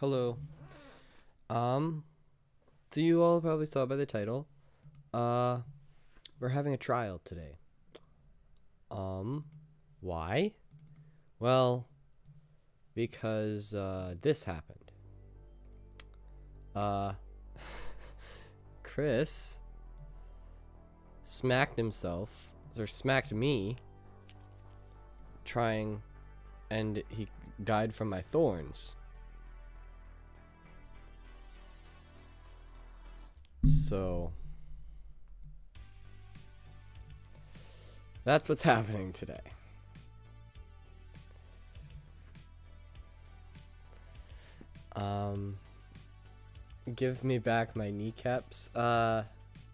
Hello. Um, so you all probably saw by the title. Uh, we're having a trial today. Um, why? Well, because uh, this happened. Uh, Chris smacked himself, or smacked me, trying, and he died from my thorns. So that's what's happening today. Um give me back my kneecaps. Uh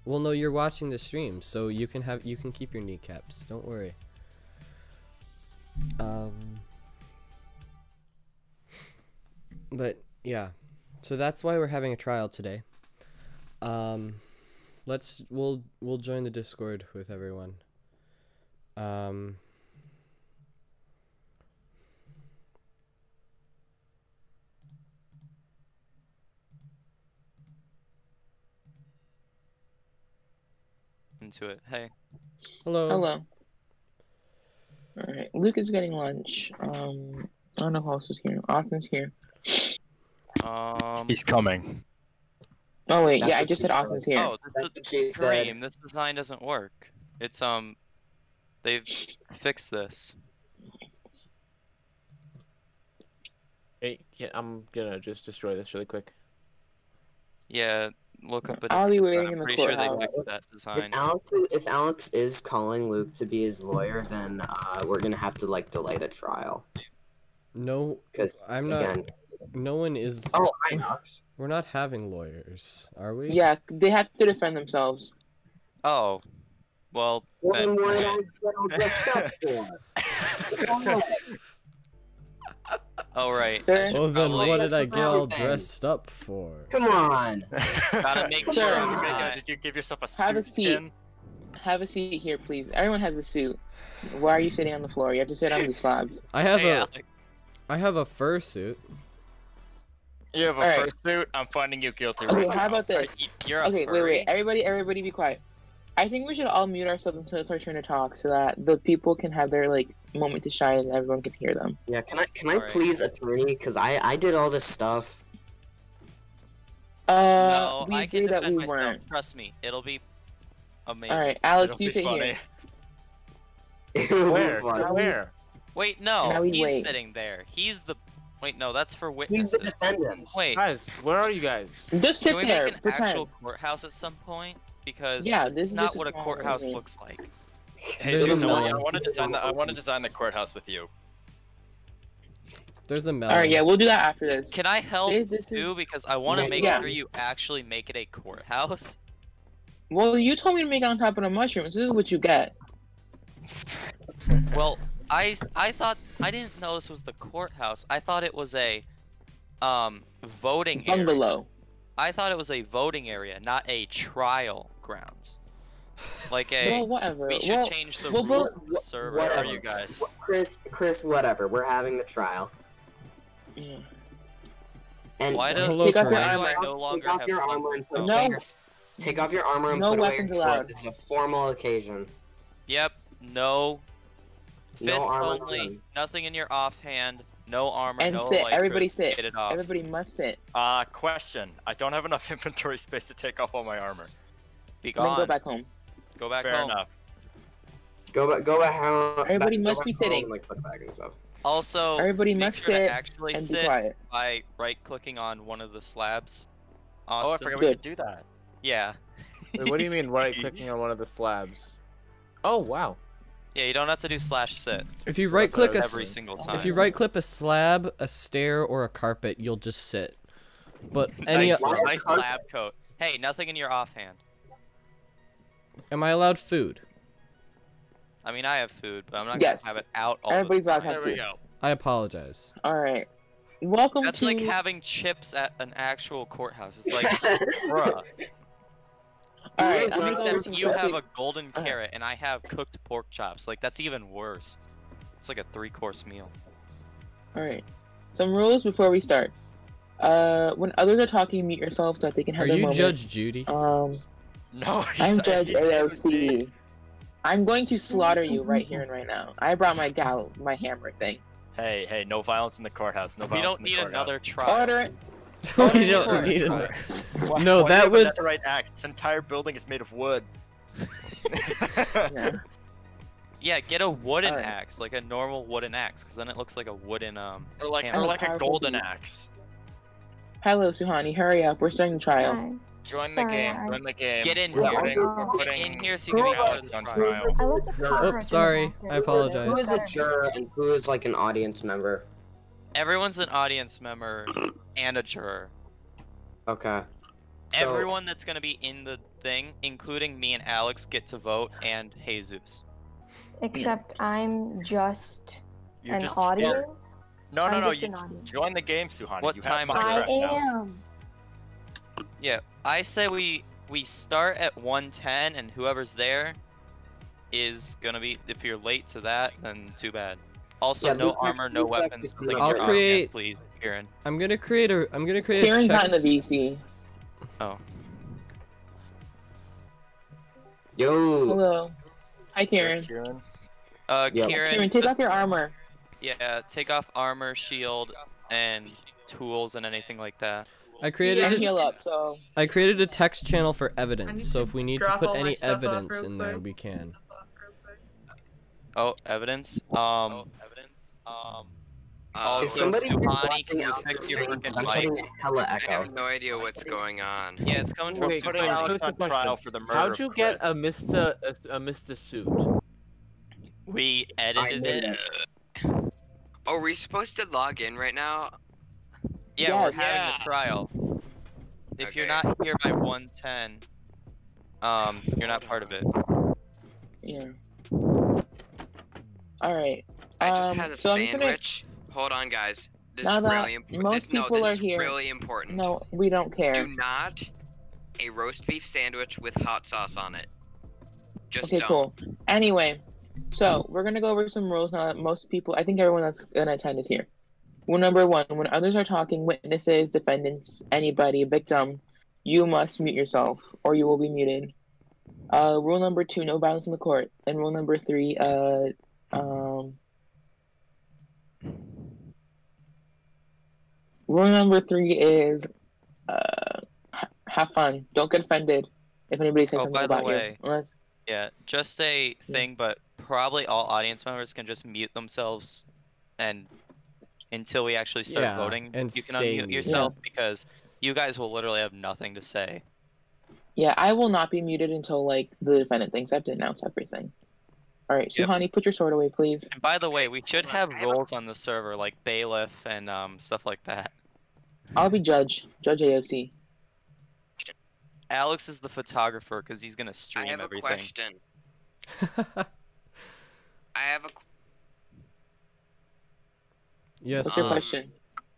well no, you're watching the stream, so you can have you can keep your kneecaps. Don't worry. Um But yeah. So that's why we're having a trial today. Um, let's we'll we'll join the Discord with everyone. Um. into it. Hey. Hello. Hello. All right, Luke is getting lunch. Um, I don't know who else is here. Austin's here. Um. He's coming. Oh wait, That's yeah, I just she said said. Austin's here. Oh, this That's is what she. Kareem. This design doesn't work. It's um. They've fixed this. Hey, can, I'm gonna just destroy this really quick. Yeah. Look up a I'll be different waiting design. in the I'm pretty sure they fixed that design. If Alex, if Alex is calling Luke to be his lawyer, then uh, we're gonna have to like delay the trial. No, Cause I'm not. Again. No one is. Oh, hi, Alex. We're not having lawyers, are we? Yeah, they have to defend themselves. Oh. Well. Well, then- then what did I get all dressed up for? Oh right. Sir? Well then, Probably- what did I get all dressed up for? Come on. Gotta make Sir. sure. I'm my not- Did you give yourself a Have a seat. skin? Have a seat here, please. Everyone has a suit. Why are you sitting on the floor? You have to sit on these slabs. I have Hey, a. Alex. I have a fursuit. You have a Alright. fursuit. I'm finding you guilty. Okay, right how now. about this? You're a Okay, wait, furry? wait. Everybody, everybody, be quiet. I think we should all mute ourselves until it's our turn to talk, so that the people can have their like moment to shine and everyone can hear them. Yeah, can I can I Alright. please attorney? Because I I did all this stuff. Uh, no, we I can agree that defend we myself. weren't. Trust me, it'll be amazing. All right, Alex, It'll you sit funny. here. It was Where? fun. Now Where? Wait, no, he's wait. sitting there. He's the. Wait, no, that's for He's witnesses. the defendant. Wait, Guys, where are you guys? Just sit can we there, make an pretend. actual courthouse at some point? Because Yeah, it's this is not just what a courthouse room. looks like. Hey, There's a Susan, I want to design the I want to design the courthouse with you. There's a melon. All right, yeah, we'll do that after this. Can I help This- this is- too? Because I want to Yeah, make yeah. sure you actually make it a courthouse. Well, you told me to make it on top of the mushrooms. This is what you get. Well, I I thought I didn't know this was the courthouse. I thought it was a um voting area. I thought it was a voting area, not a trial grounds. Like a Well, whatever. we should well, change the well, rules well, of the server. Where are whatever. you guys? Chris, Chris, whatever. We're having the trial. yeah. And Why do, Hello, Take off your why do armor. I no take longer off have your one? armor and put No. away your, take off your armor and No put away your sword. allowed. This a formal occasion. Yep, no No fists armor only, allowed. nothing in your offhand, no armor, And no sit. light Everybody goods. sit. Get it off. Everybody must sit. Uh, question. I don't have enough inventory space to take off all my armor. Be Then gone. go back home. Go back Fair home. enough. Go back. Go back home. Everybody back, must back be home sitting. And, like put back and stuff. Also, Everybody make must sure to sit actually and be sit quiet. by right-clicking on one of the slabs. Oh, I Austin. forgot we Good. could do that. Yeah. Wait, what do you mean right clicking on one of the slabs? Oh wow. Yeah, you don't have to do slash sit If you That's right click what a I every single time. if you right click a slab, a stair, or a carpet, you'll just sit. But any nice, Why- nice lab coat. Hey, nothing in your offhand. am I allowed food? I mean, I have food, but I'm not Yes. gonna have it out all Everybody's the allowed time. to have There we go. I apologize. All right. Welcome That's to. like having chips at an actual courthouse. It's like, bruh. All right. Yeah, I'm gonna Next go over step, some you have a golden carrot, and I have cooked pork chops. Like that's even worse. It's like a three-course meal. All right. Some rules before we start. Uh, when others are talking, mute yourself so that they can have Are you moment. Judge Judy? Um, No, he's, I'm Judge AOC. I'm going to slaughter you right here and right now. I brought my gal, my hammer thing. Hey, hey, no violence in the courthouse. No We violence We don't in the need courthouse. another trial. Order it. we don't need Alright. a. Why- No, why do that you would- the right axe. This entire building is made of wood. Yeah. Yeah, get a wooden Alright. axe, like a normal wooden axe, because then it looks like a wooden um. or like, hammer. or like a golden beast. axe. Hello, Suhani. Hurry up. We're starting the trial. Hi. Join the game. I- Join the game. Get in Yeah, here. I'm-. Get in here so you can be part of the on trial. trial. I left a Oh, card in the sorry. I apologize. Who is a juror and who is like an audience member? Everyone's an audience member and a juror. Okay. So- Everyone that's gonna be in the thing, including me and Alex, get to vote, and Jesus. Except I'm just You're an just audience. No, no, I'm no. just You an audience. join the game, Suhani. What you time have is I it? direct now. am. Yeah, I say we we start at 110, and whoever's there is gonna be. If you're late to that, then too bad. Also, Yeah, no Luke, armor, no Luke, like, weapons. if nothing you in I'll your I'll armor yet, create- please, Kieran. I'm gonna create a. I'm gonna create Kieran's a not in the checks- VC. Yo. Hello. Hi, Kieran. Kieran. Uh, Yep. Kieran, Kieran, take just- off your armor. yeah, take off armor, shield, and tools and anything like that. I created And a, heal up. So I created a text channel for evidence. So if we need to put any evidence in there, we can. Oh, evidence. Um, evidence. Um, Uh, Is somebody Suhani, can you fix your thing? frickin' I'm mic? getting hella I have no idea what's going on. yeah, it's coming from Okay, Putting wait, Alex on question. trial for the murder. How'd of you get a Mr. a, a Mr. Suit? We edited made it. Oh, are we supposed to log in right now? Yeah, we're having Yeah. a trial. If you're not here by 110, um, you're not part of it. yeah. All right. I just Um, had a so I'm gonna- sandwich. Hold on, guys. This Now is that really important. most no, people this are here- really important. No, we don't care. Do not a roast beef sandwich with hot sauce on it. Just Okay, don't. cool. Anyway, so we're gonna go over some rules now that most people, I think everyone that's gonna attend is here. Rule number one: When others are talking, witnesses, defendants, anybody, victim, you must mute yourself or you will be muted. Uh, rule number two: No violence in the court. And rule number three: uh, um, rule number three is uh, have fun. Don't get offended if anybody says Oh, something by the about you. way, Unless Yeah, just a thing, but probably all audience members can just mute themselves, and until we actually start Yeah, voting, and you can unmute muted. yourself because you guys will literally have nothing to say. Yeah, I will not be muted until like the defendant thinks I have to announce everything. All right, Yep. Suhani, put your sword away, please. And by the way, we should have I have a- roles on the server like bailiff and um stuff like that. I'll be judge, Judge AOC. Alex is the photographer because he's gonna stream. everything. I stream have a everything. question. I have a yes. What's your Um, question?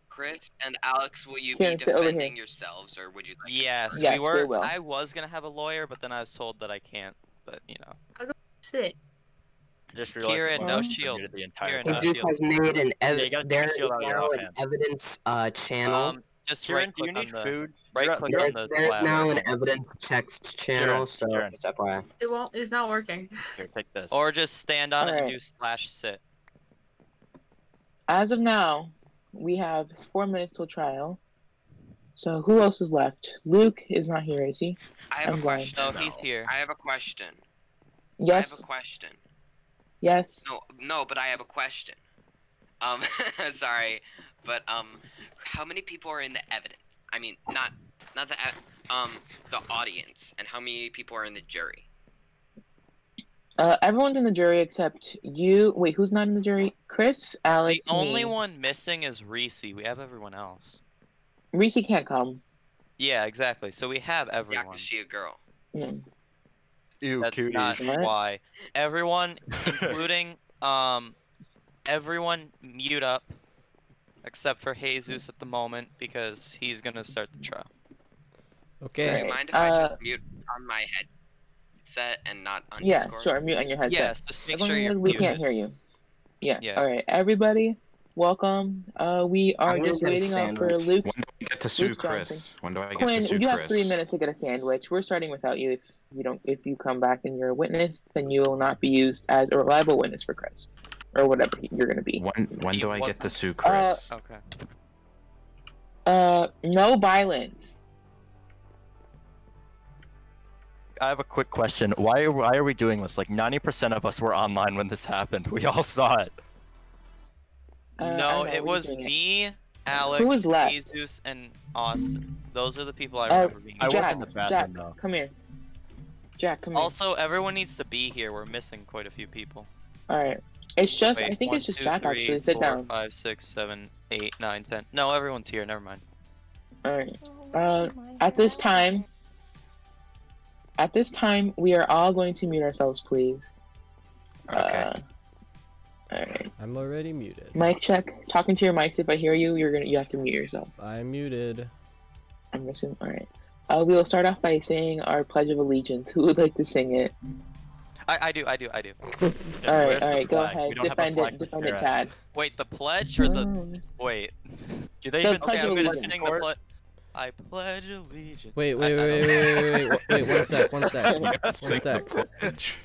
Chris and Alex. Will you Karen, be sit over here. defending yourselves, or would you like? Yes, Yes, we they were. I was gonna have a lawyer, but then I was told that I can't. But you know, Sit. I just realized Kieran, no shield. muted The entire Kieran, time. no Jesus shield. has made an ev- you gotta there the is shield out of your now an evidence uh channel. um, just Kieran, right do you click need on the food? right click There's, on the there's tab. now an evidence text channel, Kieran, so Kieran. just FYI. It won't. It's not working. Here, take this. Or just stand on it and do slash sit. As of now, we have four minutes till trial. So who else is left? Luke is not here, is he? I have I'm a going. question. No, he's here. I have a question. Yes. I have a question. Yes. No, no, but I have a question. Um, sorry, but um, how many people are in the evidence? I mean, not not the um the audience, and how many people are in the jury? Uh, everyone's in the jury except you. Wait, who's not in the jury? Chris, Alex, the only me. one missing is Reese. We have everyone else. Reese can't come. Yeah, exactly. So we have everyone. Yeah, everyone. 'cause she a girl. Yeah. Ew, That's cootie. not What? why. Everyone, including um, everyone, mute up, except for Jesus at the moment because he's gonna start the trial. Okay. Do Okay. you mind if I Uh, just mute on my headset and not on Yeah, Discord? sure. Mute on your headset. Yes, just make As sure you're we muted. can't hear you. Yeah. Yeah. All right, everybody. Welcome. Uh, we are I'm just waiting up for. Luke. When do I get to sue Luke Johnson. Chris? When do I get Quinn, to sue you have three minutes to get a sandwich. We're starting without you. If you don't, if you come back and you're a witness, then you will not be used as a reliable witness for Chris, or whatever you're gonna be. When when do I get to sue Uh, Chris? Okay. Uh, no violence. I have a quick question. Why are why are we doing this? Like 90% of us were online when this happened. We all saw it. Uh, no, it was doing it. me, Alex, was left? Jesus, and Austin. Those are the people I Uh, remember being. I was Jack, in the bathroom, Jack, though. come here. Jack, come here. Also, everyone needs to be here. We're missing quite a few people. All right. It's just. I think one, it's just two, Jack. three, actually, sit four, down. five, six, seven, eight, nine, ten. No, everyone's here. Never mind. All right. Uh, at this time, at this time, we are all going to mute ourselves, please. Okay. Uh, all right. I'm already muted. Mic check. Talking to your mics. If I hear you, you're gonna. You have to mute yourself. I'm muted. I'm assuming. All right. Uh, we will start off by saying our Pledge of Allegiance. Who would like to sing it? I, I do. I do. I do. all Where's right. the All right. Go ahead. We don't have a Defend it. Defend it, stare. Tad. Wait, the pledge or the wait? Do they The even Pledge Okay, of I'm gonna sing the pledge. I pledge allegiance. Wait, wait, I wait, don't- wait, wait, wait, wait, wait, one sec, one sec. One sec. pledge.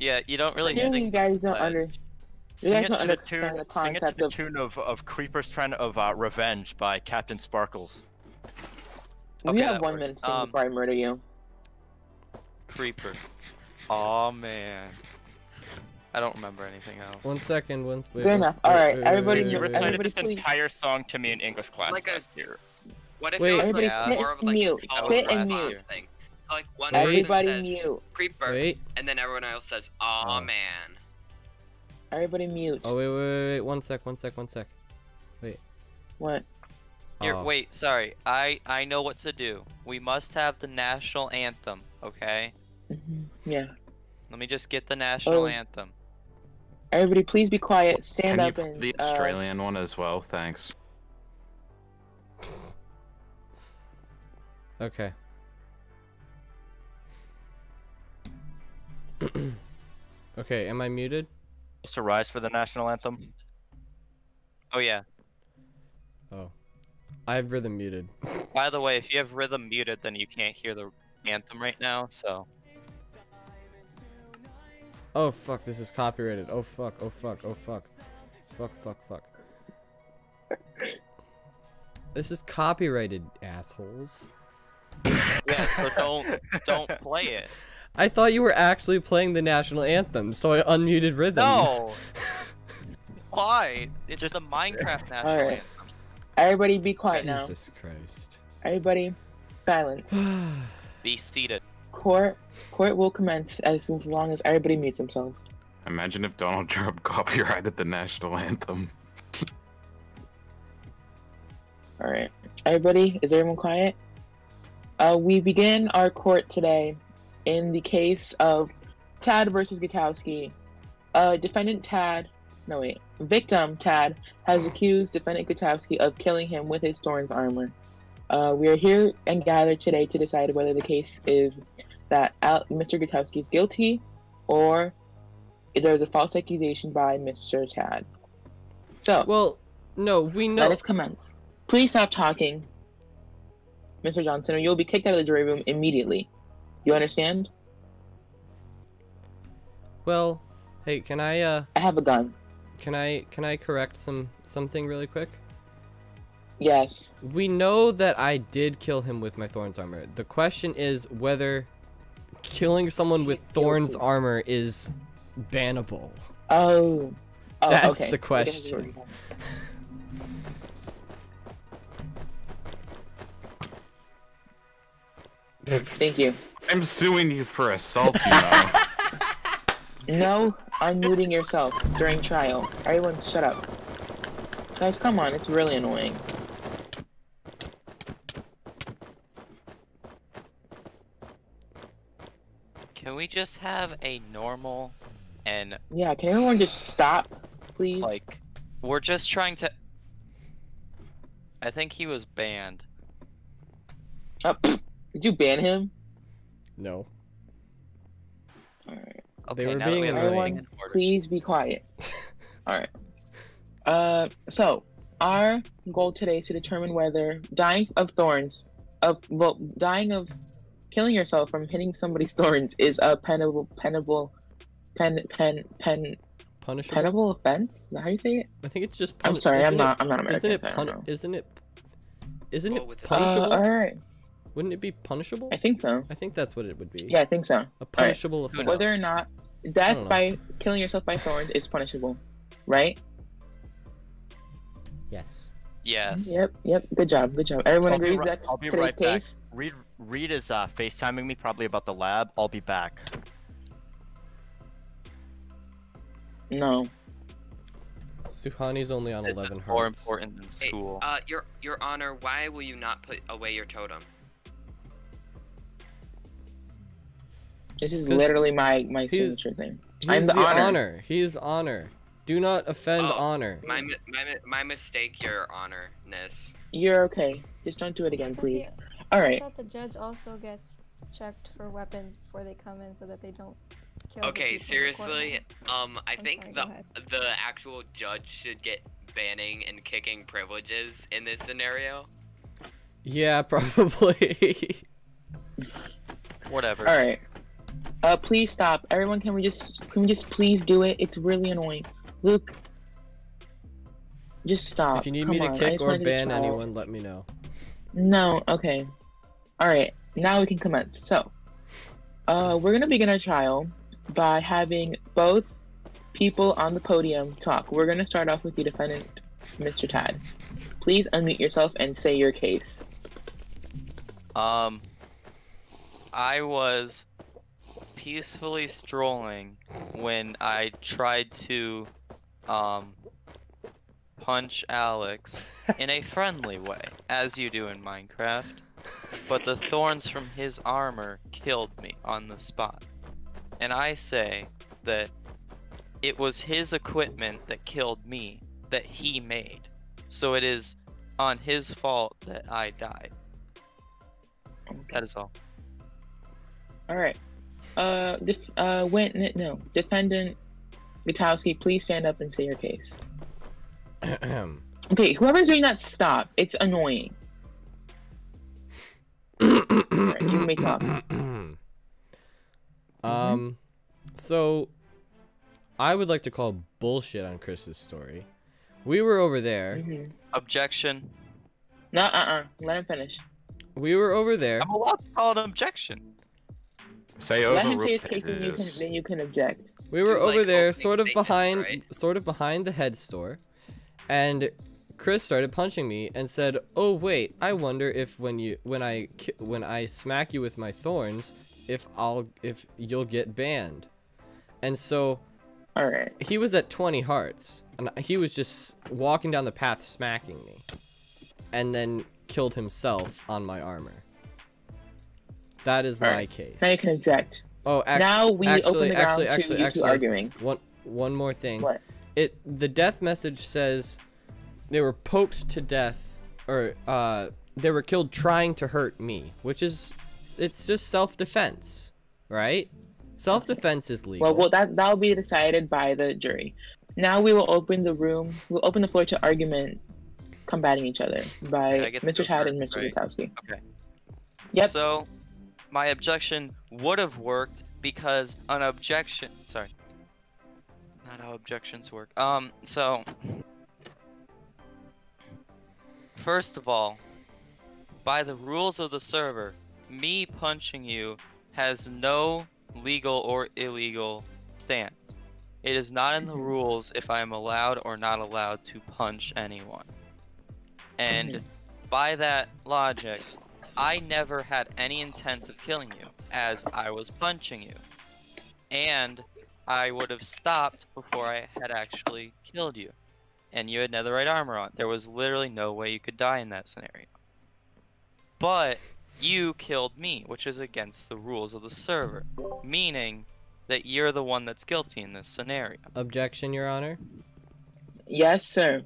Yeah, you don't really Maybe sing. you guys don't pledge. under. Sing it to the tune. the Sing it to the of- tune of, of Creepers Trend of uh, Revenge by CaptainSparklez. we Okay, have one works. minute to sing Um, before I murder you. Creeper. Oh man. I don't remember anything else. One second, one. Wait, Fair one- enough. Alright, everybody wait, You wait, recited wait, everybody this please- entire song to me in English class Like last year. What if Wait. it was Everybody like sit more of like mute. a Sit and mute. thing? So, like one Everybody person says mute. creeper, Wait. and then everyone else says, "Aw Oh. man." Everybody mute. Oh wait, wait, wait, wait, one sec, one sec, one sec. Wait. What? Here, Oh. wait, sorry. I I know what to do. We must have the national anthem, okay? Mhm. Yeah. Let me just get the national Oh. anthem. Everybody, please be quiet. Stand Can you up put and. the uh, Australian one as well? Thanks. Okay. okay, am I muted? Just to rise for the national anthem. Oh yeah. Oh. I have Rythm muted. By the way, if you have Rythm muted, then you can't hear the anthem right now. So Oh fuck, this is copyrighted. Oh fuck, oh fuck, oh fuck. Fuck, fuck, fuck. This is copyrighted, assholes. yeah, so don't don't play it. I thought you were actually playing the national anthem, so I unmuted Rythm. No. Why? It's just the Minecraft national Alright. anthem. Everybody, be quiet now. Jesus Christ. Everybody, silence. Be seated. Court, court will commence as, as long as everybody mutes themselves. Imagine if Donald Trump copyrighted the national anthem. All right, everybody, is everyone quiet? Uh, we begin our court today in the case of Tad versus Gutowski. Uh, defendant Tad, no wait, victim Tad has accused defendant Gutowski of killing him with his Thorns armor. Uh, we are here and gathered today to decide whether the case is that Al- Mr. Gutowski is guilty or there is a false accusation by Mr. Tad. So, well, no, we know. let us commence. Please stop talking, Mr. Johnson, or you'll be kicked out of the jury room immediately. You understand? Well, hey, can I uh I have a gun. can I can I correct some something really quick? Yes. We know that I did kill him with my Thorns armor. The question is whether killing someone with Thorns armor is bannable. Oh. oh That's okay. the question. Thank you. I'm suing you for assault, you know. No unmuting yourself during trial. Everyone, shut up. Guys, come on. It's really annoying. Can we just have a normal and Yeah, can everyone just stop, please? like we're just trying to I think he was banned. Oh, did you ban him? No. Alright. Okay, were now being we have annoying. everything Everyone, please be quiet. Alright. Uh, so our goal today is to determine whether dying of thorns, of well, dying of killing yourself from hitting somebody's thorns is a penable, penable, pen, pen, pen, Punishable. penable offense. Is that how you say it? I think it's just. I'm puni- sorry, I'm isn't it- I'm not American. Isn't it so pun- Isn't it? Isn't it with the Uh, punishable? all right. Wouldn't it be punishable? I think so. I think that's what it would be. Yeah, I think so. A punishable Who offense. Whether or not death by killing yourself by thorns is punishable, right? Yes. Yes. Yep. Yep. Good job. Good job. Everyone I'll agrees ri- that's I'll be today's right back. case. Reed Reed is uh, FaceTiming me probably about the lab. I'll be back. No. Suhani's only on This 11 is hearts. more important than Hey, school. uh, your your honor, why will you not put away your totem? This is literally my my signature thing. He's I'm the the honor. honor. He's honor. Do not offend Oh. honor. My my my mistake, your honorness. You're okay. Just don't do it again, please. Okay, All I thought the judge also gets checked for weapons before they come in so that they don't kill the Okay, the seriously, courthouse. um, I I'm think sorry, the the actual judge should get banning and kicking privileges in this scenario. Yeah, probably. Whatever. All right. Uh, please stop. Everyone, can we just can we just please do it? It's really annoying. Luke, just stop. if you need Come me to on, kick or wanna ban anyone, let me know. No. Okay. All right. Now we can commence. So, uh, we're gonna begin our trial by having both people on the podium talk. We're gonna start off with the defendant, Mr. Tad. Please unmute yourself and say your case. Um, I was peacefully strolling when I tried to, um, punch Alex in a friendly way, as you do in Minecraft. But the thorns from his armor killed me on the spot. And I say that it was his equipment that killed me, that he made. So it is on his fault that I died. That is all. All right. Uh, def- uh, when n- no defendant Gutowski, please stand up and say your case. Okay, whoever's doing that, stop. It's annoying. Alright, you may talk. um, so I would like to call bullshit on Chris's story. We were over there. Mhm. Objection. No, uh, uh Let him finish. We were over there. I'm allowed to call it an objection. Say Let him overruled say his case, then you can then you can object. We were Do, over like, there, sort of behind, right? sort of behind the head store, and Chris started punching me and said, "Oh wait, I wonder if when you when I when I smack you with my thorns, if I'll if you'll get banned." And so All right. he was at 20 hearts, and he was just walking down the path smacking me, and then killed himself on my armor. That is my case. Now you can object. Oh, act- now we actually, open the ground actually, to actually, you actually, two arguing. One one more thing. What? It the death message says they were poked to death or uh they were killed trying to hurt me, which is it's just self-defense, right? Self-defense is legal. Well, well, that that'll be decided by the jury. Now we will open the room. We'll open the floor to argument, combating each other by Okay, I get to Mr. go Tad and first, Mr. right? Gutowski. Okay. Yep. So, my objection would have worked because an objection. Sorry. Not how objections work. Um. So. First of all, by the rules of the server, me punching you has no legal or illegal stance. It is not in the rules if I am allowed or not allowed to punch anyone. And Mhm. by that logic, I never had any intent of killing you as I was punching you. And I would have stopped before I had actually killed you. And you had netherite armor on. There was literally no way you could die in that scenario. But you killed me, which is against the rules of the server, meaning that you're the one that's guilty in this scenario. Objection, Your Honor. Yes, sir.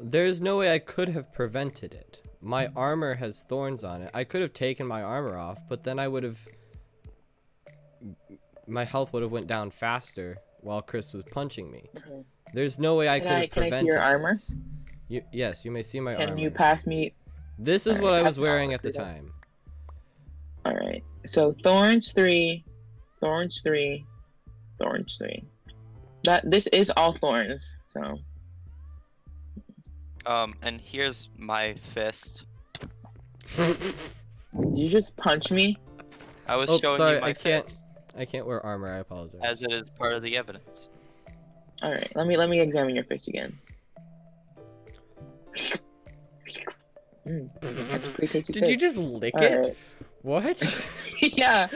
There's no way I could have prevented it. My armor has thorns on it. I could have taken my armor off, but then I would have my health would have went down faster while Chris was punching me. Mhm. There's no way I could have can I see your armor? this. You, yes, you may see my Can armor. you pass me? this is Alright, what I was wearing at the time. All right. So thorns three, thorns three, thorns three. That this is all thorns. So Um, and here's my fist. did you just punch me? I was Oh, showing sorry, you my I can't- fist I can't wear armor. I apologize. as it is part of the evidence. All right. Let me let me examine your fist again. Mm, that's a pretty tasty Did you just lick All it? right. What? yeah.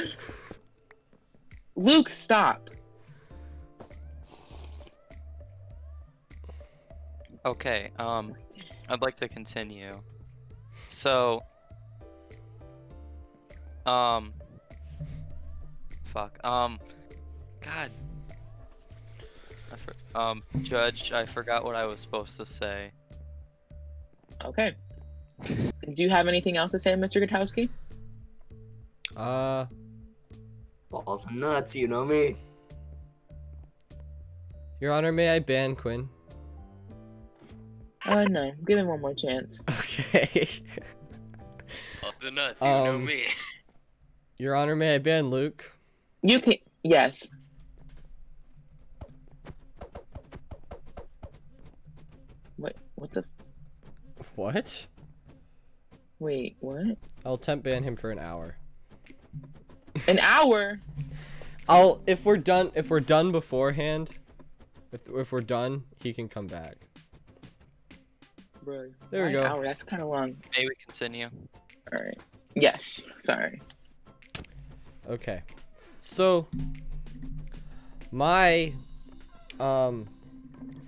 Luke, stop. Okay, um, I'd like to continue. So, um, fuck, um, God, I for, um, Judge, I forgot what I was supposed to say. Okay. Do you have anything else to say, Mr. Gutowski? uh, Balls and nuts, you know me. Your Honor, may I ban Quinn? Uh, no. Give him one more chance. Okay. Off the nut, you know Um, me. Your Honor, may I ban Luke? You can. Yes. What? What the? What? Wait. What? I'll temp ban him for an hour. An hour? I'll if we're done if we're done beforehand, if if we're done, he can come back. Bro. There we go. Hour. That's kind of long. May we continue? All right. Yes. Sorry. Okay. So my um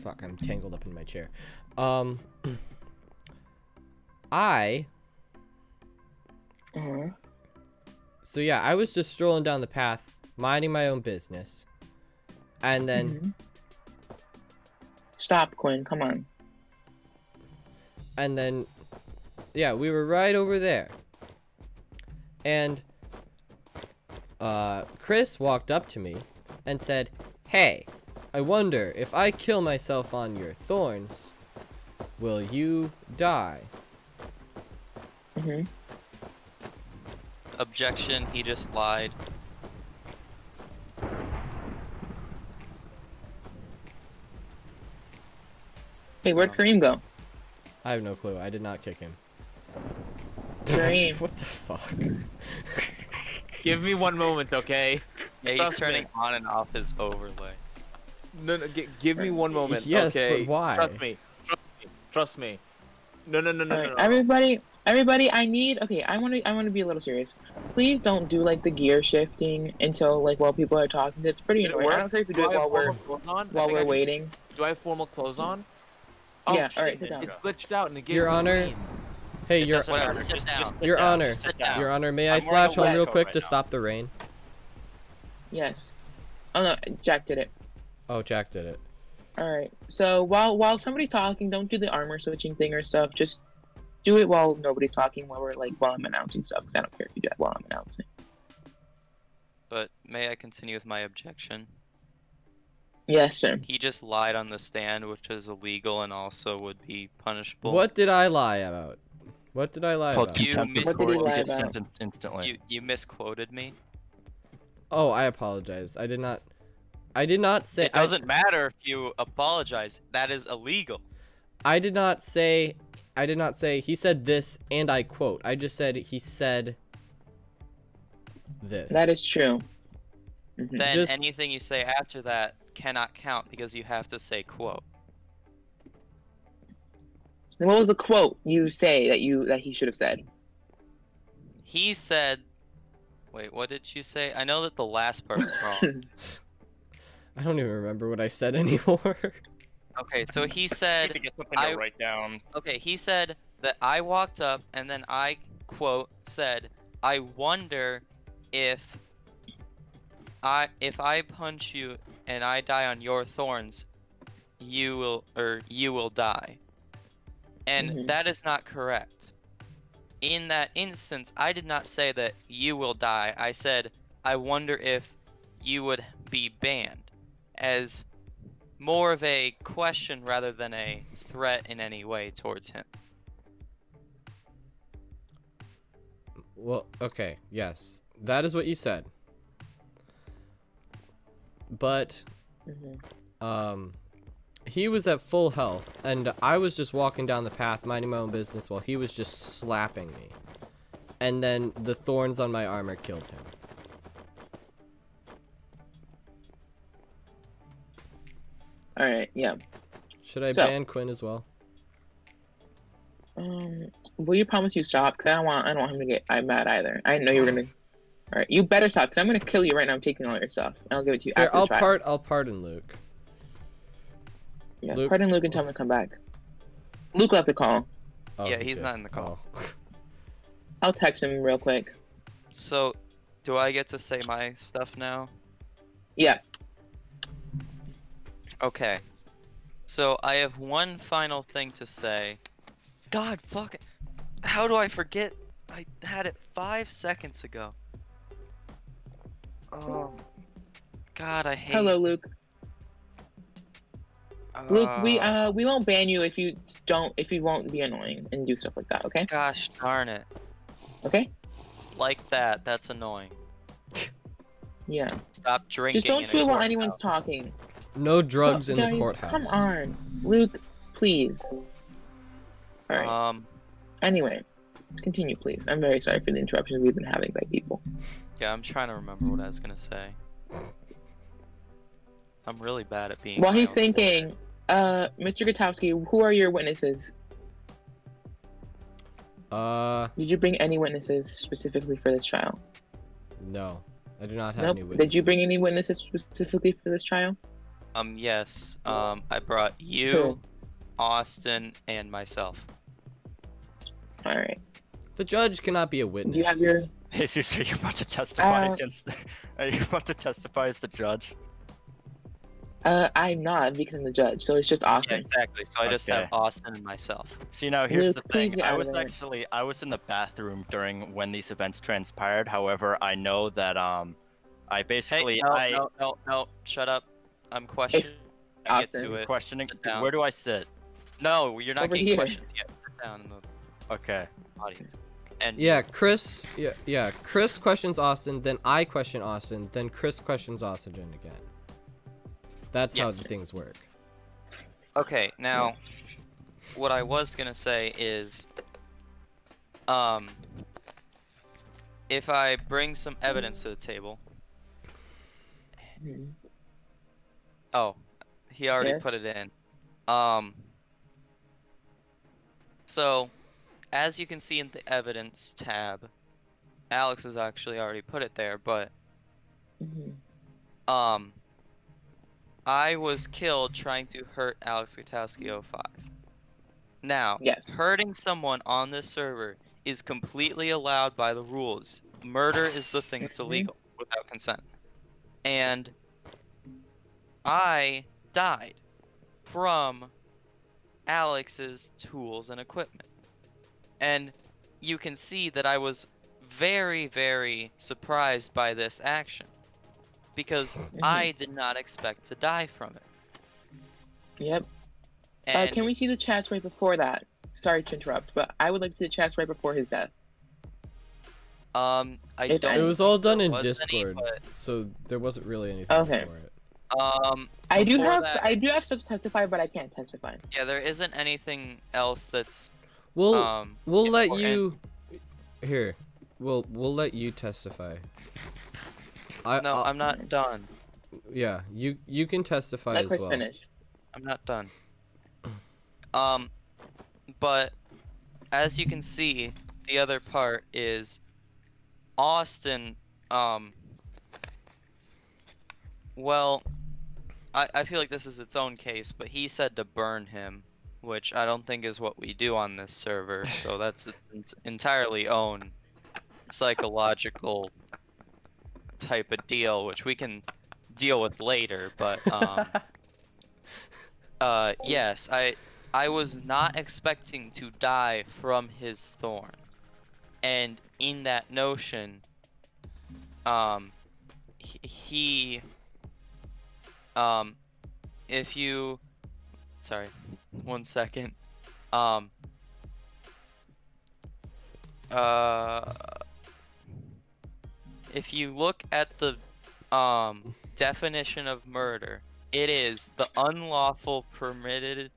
fuck, I'm tangled up in my chair. Um I Uh-huh. so yeah, I was just strolling down the path, minding my own business. And then Mhm. Stop, Quinn. Come on. And then yeah we were right over there and uh chris walked up to me and said hey i wonder if i kill myself on your thorns will you die hmm Objection, he just lied. Hey, where'd Kareem go? I have no clue i did not kick him Kareem. what the fuck Give me one moment, okay? Yeah, he's Trust me. turning on and off his overlay. No, no, gi- give me one moment, Yes, but okay? why? Trust me. Trust me. Trust me. No, no, no, no, All no, right, no. everybody, everybody, I need. Okay, I want to. I want to be a little serious. Please don't do like the gear shifting until like while people are talking. It's pretty Did it annoying. I don't care if you Do do it while we're on? While I we're just- waiting. Do I have formal clothes on? Oh, Yeah, shit, alright, sit down. It's glitched out and it gives Your Honor, green. hey It your doesn't sit just- down. just your down, honor just sit down. your honor may i I'm wearing a slash home real quick right to now. stop the rain Yes. Oh no, Jack did it. oh jack did it All right. So while while somebody's talking, don't do the armor switching thing or stuff. Just do it while nobody's talking. While we're like while I'm announcing stuff, because I don't care if you do it while I'm announcing. But may I continue with my objection? Yes, sir. He just lied on the stand, which is illegal and also would be punishable. what did i lie about what did i lie Called about You misquoted. missed- of What did he court. You get sentenced instantly. You you misquoted me. Oh, I apologize. I did not. I did not say. It doesn't matter if you apologize. That is illegal. I, I did not say. I did not say. He said this, and I quote. I just said he said this. That is true. Mhm. Then Just- anything you say after that cannot count because you have to say quote. And what was the quote you say that you that he should have said? He said. Wait, what did you say? I know that the last part was wrong. I don't even remember what I said anymore. Okay, so he said. think something I- to write down. Okay, he said that I walked up and then I quote said, "I wonder if I if I punch you and I die on your thorns, you will or you will die." And Mhm. that is not correct. In that instance, I did not say that you will die. I said, "I wonder if you would be banned." as more of a question rather than a threat in any way towards him. Well, okay, yes. That is what you said. But Mhm. um he was at full health and I was just walking down the path minding my own business while he was just slapping me. And then the thorns on my armor killed him. All right. Yeah. Should I So- ban Quinn as well? Um. Will you promise you stop? Cause I don't want. I don't want him to get. I'm mad either. I know you were gonna. All right. You better stop. Cause I'm gonna kill you right now. I'm taking all your stuff. And I'll give it to you Here, after I'll the trial. part I'll pardon Luke. Yeah. Luke- Pardon Luke and tell him to come back. Luke left the call. Oh, Yeah, he's did. not in the call. Oh. I'll text him real quick. So, do I get to say my stuff now? Yeah. Okay. So I have one final thing to say. God fuck it. How do I forget? I had it five seconds ago. Um. God, I hate. Hello, Luke. Luke, we uh, uh we won't ban you if you don't if you won't be annoying and do stuff like that. Okay. Gosh darn it. Okay. Like that. That's annoying. Yeah. Stop drinking. Just don't do it while courthouse. anyone's talking. No drugs Oh, in the courthouse. Come on, Luke, please. All right. Um. Anyway, continue, please. I'm very sorry for the interruptions we've been having by people. Yeah, I'm trying to remember what I was gonna say. I'm really bad at being. While he's own thinking, uh, Mr. Gutowski, who are your witnesses? Uh, Did you bring any witnesses specifically for this trial? no. I do not have Nope. any witnesses. Did you bring any witnesses specifically for this trial? Um, yes. Um, I brought you, Who? Austin, and myself. All right. The judge cannot be a witness. Do you have your? Jesus, are you about to testify Uh, against? Are you about to testify as the judge? Uh, I'm not because I'm the judge, so it's just Yeah, Austin. exactly. So I just have Austin and myself. See now, here's Luke, the thing. I was there. actually I was in the bathroom during when these events transpired. However, I know that um, I Hey, basically no, I no, no, no, shut up. I'm questioning. I get Austin. to it. questioning. Where do I sit? No, you're not Over getting here. questions yet. Sit down in the Okay. audience. And Yeah, Chris. Yeah, yeah. Chris questions Austin, then I question Austin, then Chris questions Austin again. That's how the things work. Okay, now, what I was gonna say is, um, if I bring some evidence to the table. Mhm. Oh, he already Yes. put it in. Um. So, as you can see in the evidence tab, Alex has actually already put it there, but Mhm. um, I was killed trying to hurt Alex Gutowski 05. Now, Yes. hurting someone on this server is completely allowed by the rules. Murder is the thing that's Mhm. illegal without consent. And I died from Alex's tools and equipment. And you can see that I was very, very surprised by this action. Because I did not expect to die from it. Yep. Uh, can we see the chats right before that? Sorry to interrupt, but I would like to see the chats right before his death. um I don't It was all done in was any, Discord, but- so there wasn't really anything Okay. for it. um I do have that- I do have stuff to testify, but I can't testify. yeah, there isn't anything else that's We'll um we'll let important. you. Here, we'll we'll let you testify. I No, I'll- I'm not done. Yeah, you you can testify Let as Chris well. finish. I'm not done. Um, but as you can see, the other part is Austin. Um, well, I I feel like this is its own case, but he said to burn him, which I don't think is what we do on this server. So that's its entirely own psychological type of deal, which we can deal with later. But um. Uh, yes, I I was not expecting to die from his thorns, and in that notion, um, he, he um, if you, sorry, one second, um, uh, if you look at the um definition of murder, it is the unlawful, permitted,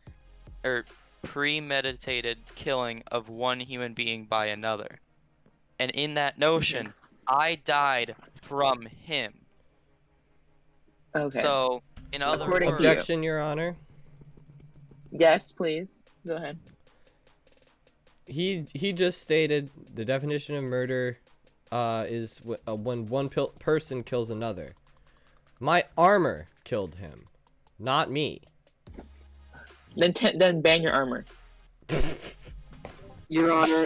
or premeditated killing of one human being by another. And in that notion, I died from him. Okay. So, in other According words. Objection, Your Honor. Yes, please. Go ahead. He he just stated the definition of murder uh, is w- uh, when one pil- person kills another. My armor killed him, not me. Then t- then ban your armor. Your Honor,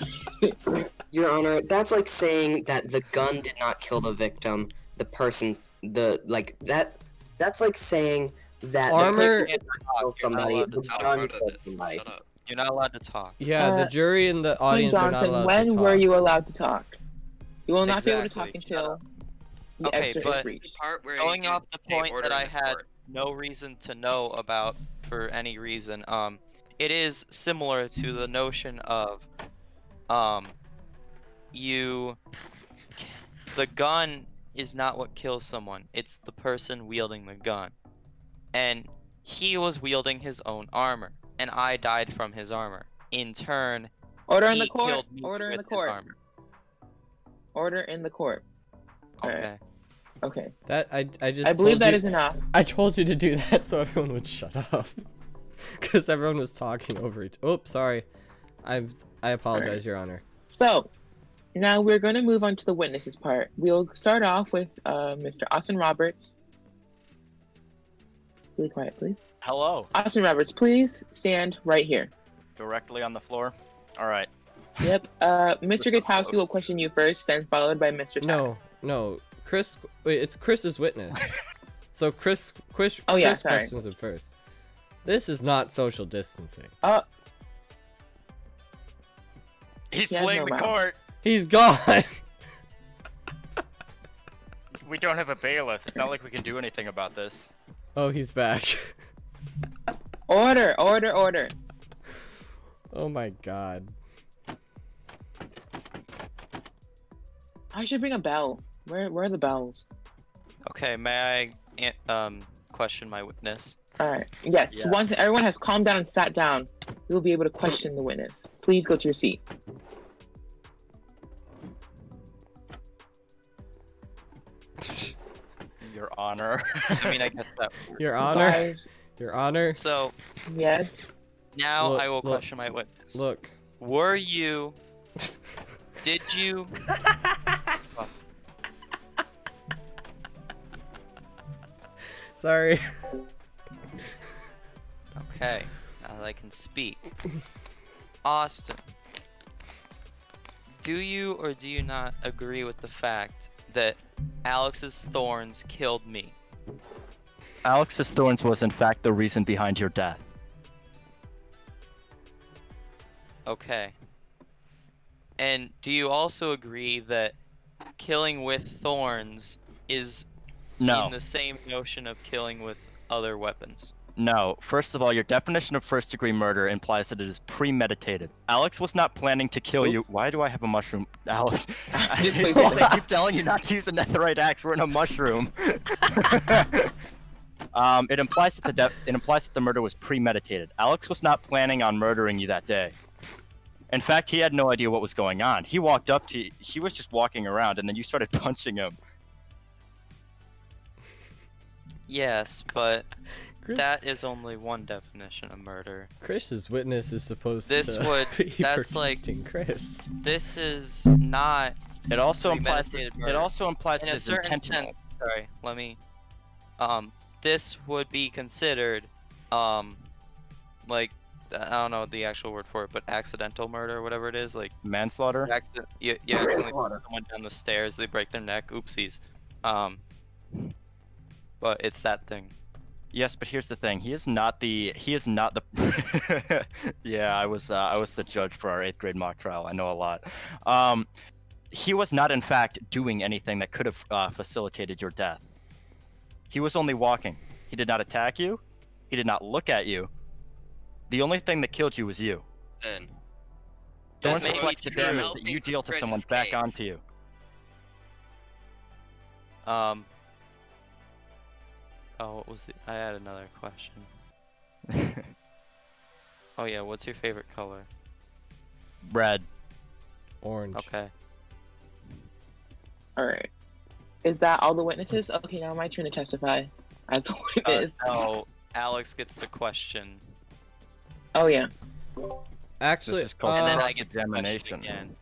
Your Honor, that's like saying that the gun did not kill the victim. The person, the like that. That's like saying that Armor- the person did not kill You're not somebody. allowed to talk gun Part of killed this. somebody. You're not allowed to talk. Yeah, Uh, the jury and the Quinn audience are not Johnson, allowed when to talk. were you allowed to talk? You will not be able to talk until the Okay, extra but- is The part where Going off the point that I had court. no reason to know about for any reason, um, it is similar to the notion of, um, you, the gun is not what kills someone. It's the person wielding the gun, and he was wielding his own armor, and I died from his armor. In turn, Order in he the court. killed me Order in the court. armor. Order in the court. Alright. Okay. Okay. That I I just I believe told that you, is enough. I told you to do that so everyone would shut up. Because everyone was talking over each. Oops, sorry. I I apologize, Your Honor. So, now we're going to move on to the witnesses part. We'll start off with uh, Mr. Austin Roberts. Really quiet, please. Hello. Austin Roberts, please stand right here. Directly on the floor. All right. Yep. Uh, Mr. so Gutowski will question you first, then followed by Mr. Tuck. No, no, Chris. Wait, it's Chris's witness. so Chris, Chris, Oh, yeah, Chris sorry. questions him first. This is not social distancing. Uh, He's He has fleeing no the mouth. court. He's gone. We don't have a bailiff. It's not like we can do anything about this. Oh, he's back. order, order, order. oh my god. I should bring a bell. Where, where are the bells? Okay. May I um question my witness? All right. Yes. Yeah. Once everyone has calmed down and sat down, you'll be able to question the witness. Please go to your seat. Your Honor. I mean, I guess that. Your Honor. Guys, Your Honor. So yes. now Look, I will look, question my witness. Look. Were you? Did you? Sorry. Okay. Now that I can speak. Austin. Do you or do you not agree with the fact that Alex's thorns killed me? Alex's thorns was in fact the reason behind your death. Okay. And do you also agree that killing with thorns is No. in the same notion of killing with other weapons? No. First of all, your definition of first degree murder implies that it is premeditated. Alex was not planning to kill you. Why do I have a mushroom? Alex. Just I keep telling you not to use a netherite axe. We're in a mushroom. um, it implies that the def- it implies that the murder was premeditated. Alex was not planning on murdering you that day. In fact, he had no idea what was going on. He walked up to he was just walking around and then you started punching him. Yes, but Chris, that is only one definition of murder. Chris's witness is supposed This to would- be that's like- Chris. This is not It also implies that, it also implies in a certain intentional. sense. Sorry, let me. Um, this would be considered, um, like I don't know the actual word for it, but accidental murder, whatever it is. Like Manslaughter. accident, you, you accidentally put someone down the stairs, they break their neck. Oopsies. Um, but it's that thing. Yes, but here's the thing. He is not the. He is not the. yeah, I was. Uh, I was the judge for our eighth grade mock trial. I know a lot. Um, he was not, in fact, doing anything that could have uh, facilitated your death. He was only walking. He He did not attack you. He did not look at you. The only thing that killed you was you. Then. Thorns may be reflect the damage that you deal to Chris's someone back onto you. Um. Oh, what was the? I had another question. Oh yeah, what's your favorite color? Red. Orange. Okay. All right. Is that all the witnesses? Okay, now my turn to testify as a Uh, witness. no, Alex gets the question, Oh yeah. Actually, This is called and then uh, I get to question cross-examination. again.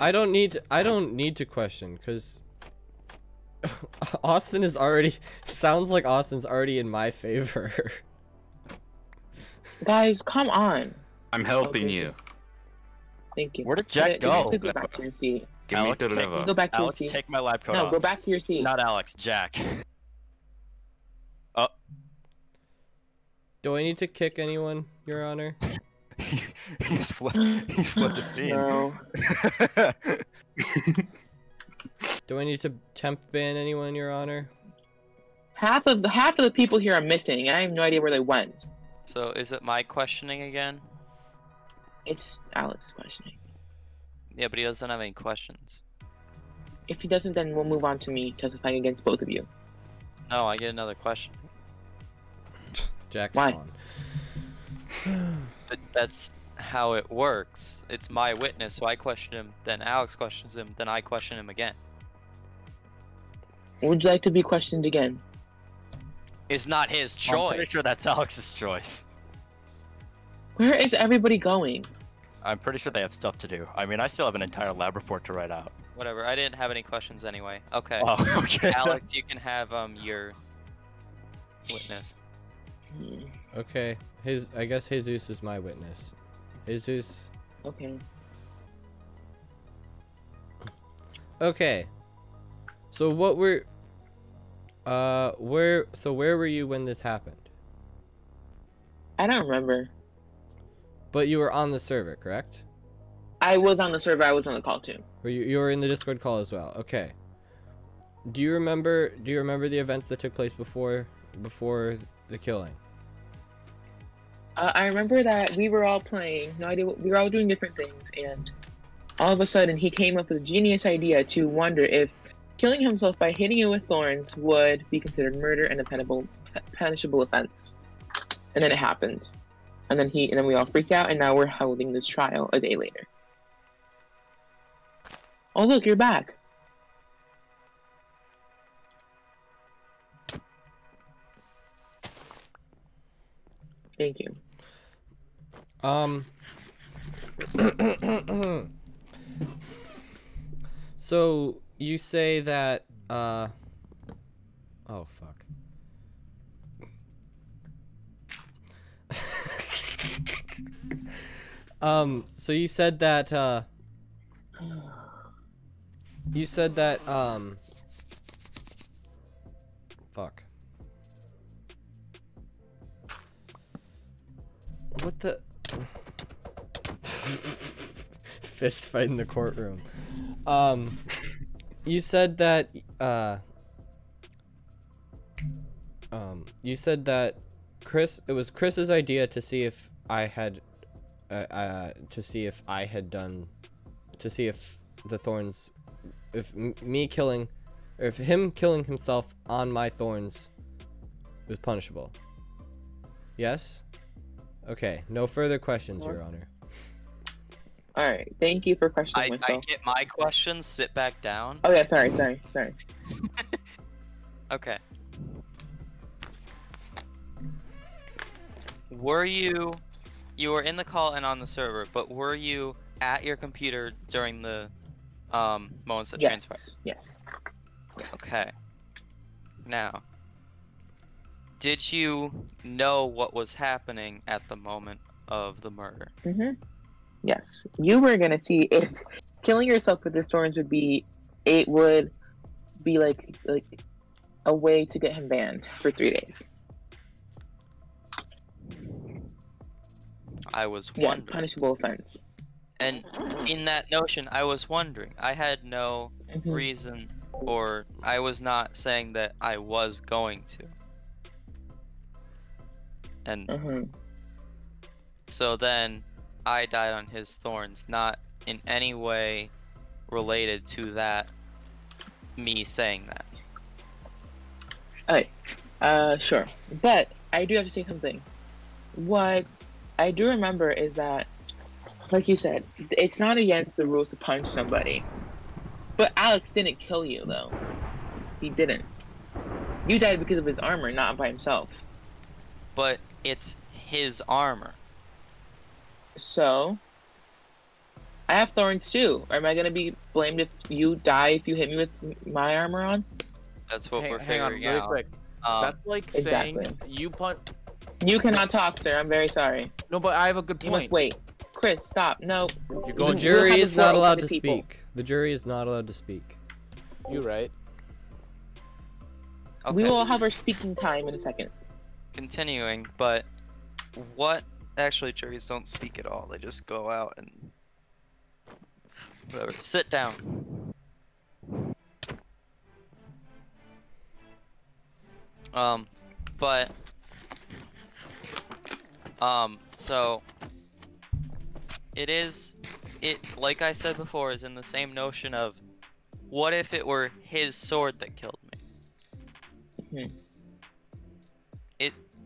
I don't need to, I don't need to question because Austin is already sounds like Austin's already in my favor. Guys, come on. I'm helping Okay. you. Thank you. Where did Jack Just- just go? Go back to your seat. Give me Alex, the take- Go back to Alex, your seat. take my lab coat No, off. go back to your seat. Not Alex, Jack. Oh. Do I need to kick anyone, Your Honor? he's, fl- he's flipped the scene. No. Do I need to temp ban anyone, Your Honor? Half of the half of the people here are missing, and I have no idea where they went. So is it my questioning again? It's Alex's questioning. Yeah, but he doesn't have any questions. If he doesn't, then we'll move on to me testifying against both of you. No, I get another question. Jack's Why? gone. But that's how it works. It's my witness, so I question him, then Alex questions him, then I question him again. Would you like to be questioned again? It's not his choice. I'm choice. pretty sure that's Alex's choice. Where is everybody going? I'm pretty sure they have stuff to do. I mean, I still have an entire lab report to write out. Whatever. I didn't have any questions anyway. Okay. Oh, okay. Alex, you can have um your witness. Okay, his I guess Jesus is my witness. Jesus. Okay. Okay. So what were uh where so where were you when this happened? I don't remember. But you were on the server, correct? I was on the server. I was on the call too. Or you you were in the Discord call as well. Okay. Do you remember do you remember the events that took place before before the killing? Uh, I remember that we were all playing. No idea. What, we were all doing different things, and all of a sudden, he came up with a genius idea to wonder if killing himself by hitting you with thorns would be considered murder and a punishable, punishable offense. And then it happened, and then he and then we all freaked out, and now we're holding this trial a day later. Oh look, you're back. Thank you. Um. so you say that uh. Oh fuck. um. So you said that uh. You said that um. Fuck. What the? Fist fight in the courtroom. Um, you said that uh, um, you said that Chris. It was Chris's idea to see if I had, uh, uh to see if I had done, to see if the thorns, if m- me killing, or if him killing himself on my thorns, was punishable. Yes. Okay. No further questions, Your Honor. All right. Thank you for questioning I, I get my questions. Sit back down. Oh yeah, sorry, sorry, sorry. Okay. Were you you were in the call and on the server, but were you at your computer during the um moments that transpired? Yes. Yes. Yes. Okay. Now, did you know what was happening at the moment of the murder? Mm-hmm. Yes. You were gonna see if killing yourself with the thorns would be it would be like like a way to get him banned for three days. I was Yeah, punishable offense. And in that notion, I was wondering. I had no Mhm. reason, or I was not saying that I was going to. and Uh-huh. so then I died on his thorns, not in any way related to that. Me saying that. Okay. Uh, sure. But I do have to say something. What I do remember is that, like you said, it's not against the rules to punch somebody. But Alex didn't kill you, though. He didn't. You died because of his armor, not by himself. But it's his armor. So, I have thorns too. Am I gonna be blamed if you die if you hit me with my armor on? That's what hang, we're hang on, figuring really out. quick. Um, That's like Exactly. saying you punt. You cannot talk, sir. I'm very sorry. No, but I have a good point. You must wait. Chris, stop. No. You're The going. We'll jury is not allowed to to people. speak. The jury is not allowed to speak. You right. okay, We will have our speaking time in a second. continuing, but what? Actually, juries don't speak at all. They just go out and whatever. Sit down. Um, but um, so it is it like I said before is in the same notion of what if it were his sword that killed me? Mhm.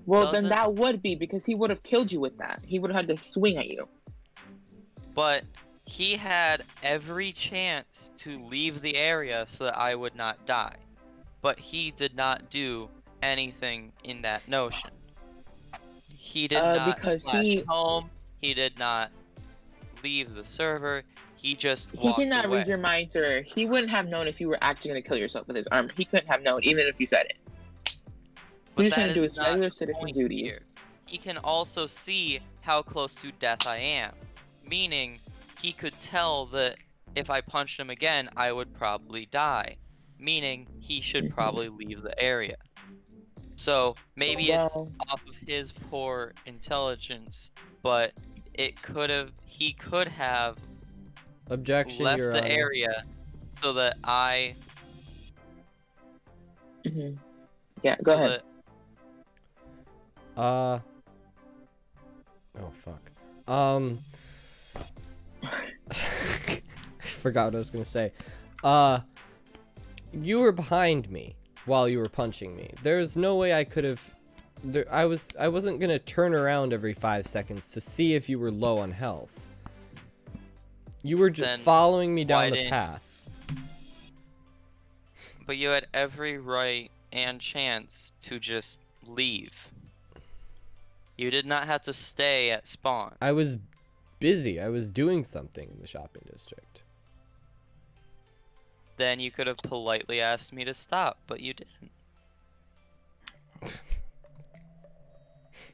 Well, Doesn't- then that would be because he would have killed you with that. He would have had to swing at you. but he had every chance to leave the area so that I would not die. But he did not do anything in that notion. He did Uh, not slash he- home. He did not leave the server. He just He walked did not away. read your mind, sir. He wouldn't have known if you were actually going to kill yourself with his armor. He couldn't have known, even if you said it. But He was that trying to do his regular the citizen point duties. He can also see how close to death I am, meaning he could tell that if I punched him again, I would probably die, meaning he should Mhm. probably leave the area. So maybe it's off of his poor intelligence, but it could have he could have Objection, left the Honor. area so that I hmm Yeah, go so ahead. Uh. Oh fuck. Um. forgot what I was gonna say. Uh. You were behind me while you were punching me. There's no way I could have. There, I was. I wasn't gonna turn around every five seconds to see if you were low on health. You were just following me down the path. But you had every right and chance to just leave. You did not have to stay at spawn. I was busy. I was doing something in the shopping district. Then you could have politely asked me to stop, but you didn't.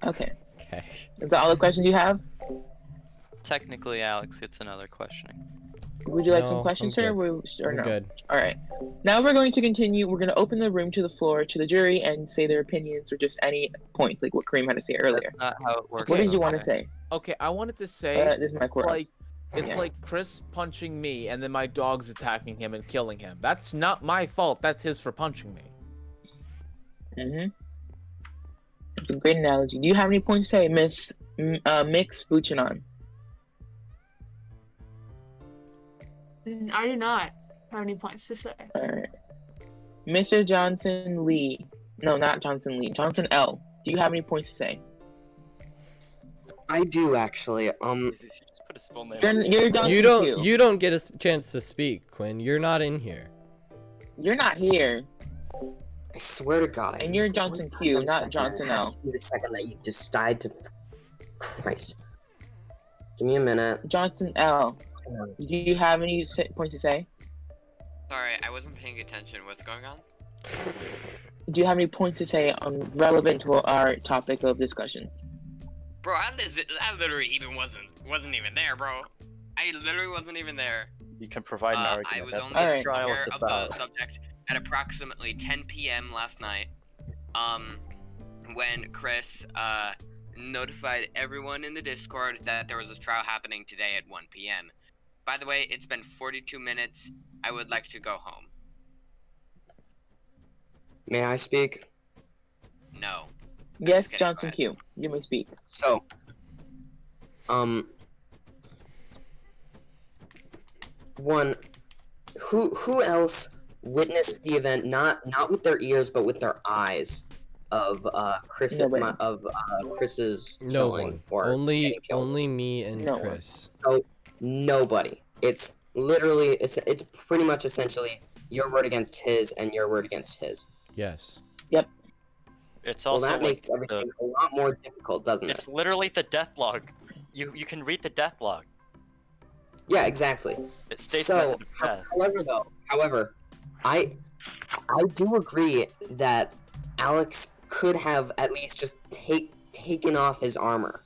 Okay. Okay. Is that all the questions you have? Technically, Alex gets another questioning. Would you like No, some questions, I'm sir? good. Or I'm no? good. All right. Now we're going to continue. We're going to open the room to the floor to the jury and say their opinions or just any point, like what Kareem had to say earlier. That's not how it works. What did though, you want to say? Okay, I wanted to say Uh, this is my it's like it's Yeah. like Chris punching me and then my dog's attacking him and killing him. That's not my fault. That's his for punching me. Mm-hmm. It's a great analogy. Do you have any points to say, Miss M- uh, Mix Buchanan? I do not have any points to say. All right. Mr. Johnson Lee. No, not Johnson Lee. Johnson L. Do you have any points to say? I do actually. Um, Jesus, you just put his full name. You're, you're Johnson You don't. Q. You don't get a chance to speak, Quinn. You're not in here. You're not here, I swear to God. And you're Johnson Q, not second, Johnson L. to be The second that you decide to. Christ. Give me a minute. Johnson L. Do you have any points to say? Sorry, I wasn't paying attention. What's going on? Do you have any points to say on relevant to our topic of discussion? Bro, I, lis- I literally even wasn't wasn't even there, bro. I literally wasn't even there. You can provide an Uh, argument. I was only what this Alright. trial aware is of about. the subject at approximately 10 p.m. last night, um, when Chris uh notified everyone in the Discord that there was a trial happening today at 1 p.m. By the way, it's been 42 minutes. I would like to go home. May I speak? No. Yes, Okay, Johnson Q. You may speak. So, um, one, who who else witnessed the event not not with their ears but with their eyes of uh Chris Nobody. my- of uh Chris's No killing one. or Only only me and No one. Chris. So nobody. It's literally it's it's pretty much essentially your word against his and your word against his. Yes. Yep. It's also Well, that like makes everything a lot more difficult, doesn't it? it's literally the death log. You you can read the death log. Yeah, exactly. It states So, method of. However, though, however, I I do agree that Alex could have at least just take taken off his armor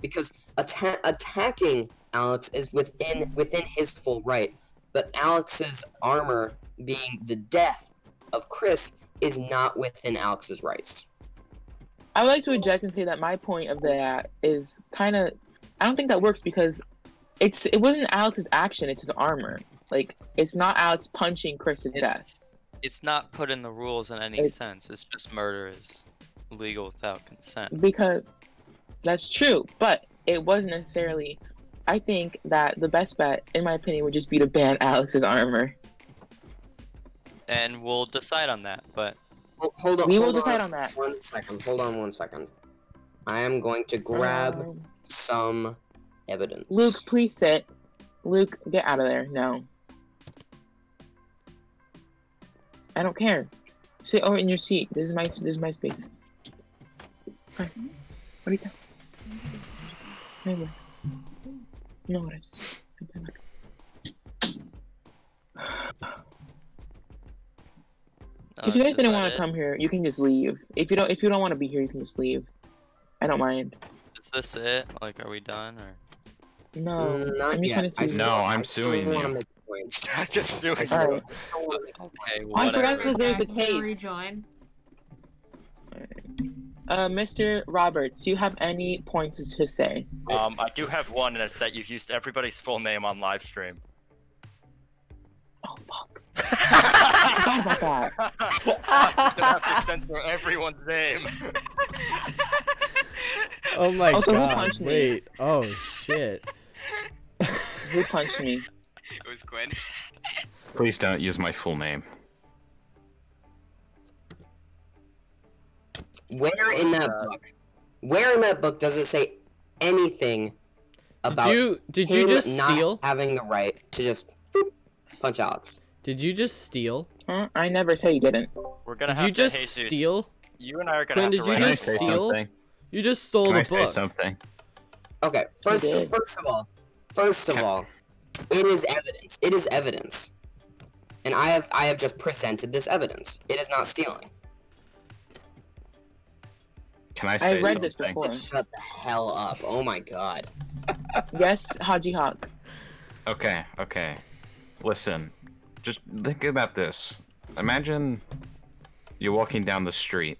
because atta- attacking Alex is within within his full right, but Alex's armor being the death of Chris is not within Alex's rights. I would like to object and say that my point of that is kind of. I don't think that works because it's it wasn't Alex's action; it's his armor. Like it's not Alex punching Chris to death. It's, it's not put in the rules in any It's- sense. It's just murder is legal without consent. because that's true, but it wasn't necessarily. I think that the best bet, in my opinion, would just be to ban Alex's armor. And we'll decide on that. But Hol- Hold on. We will hold decide on that. One second. Hold on one second. I am going to grab Um, some evidence. Luke, please sit. Luke, get out of there. No. I don't care. Sit over in your seat. This is my this is my space. Hi. What are you doing? Maybe. No, what is? If you guys didn't want to come here, you can just leave. If you don't, if you don't want to be here, you can just leave. I don't mind. Is this it? Like, are we done or? No, Mm, not I'm just yet. trying to I. No, I'm suing you. make a point. I just suing I you. still- Alright. I still wanna make a point. Okay, Oh, I forgot that there's the Back, you wanna case. Rejoin. Uh, Mr. Roberts, do you have any points to say? Um, I do have one, and it's that you've used everybody's full name on live stream. Oh fuck! I forgot about that. I'm gonna have to censor everyone's name. Oh my Also, who god. punched me? Wait. Oh shit. Who punched me? It was Quinn. Please don't use my full name. Where in that uh, book? Where in that book does it say anything about Did you did you just not steal? having the right to just punch Alex? Did you just steal? Huh? I never said you didn't. We're gonna Did have you just to, Jesus, steal? You and I are gonna Quinn, have did to you write Can I just say steal? something? You just stole Can the I say something? Okay, first first of all, first of all, it is evidence. It is evidence. And I have I have just presented this evidence. It is not stealing. Can I I say read this before. Shut the hell up. Oh my god. Yes, Haji Hawk. Okay, okay. Listen, just think about this. Imagine you're walking down the street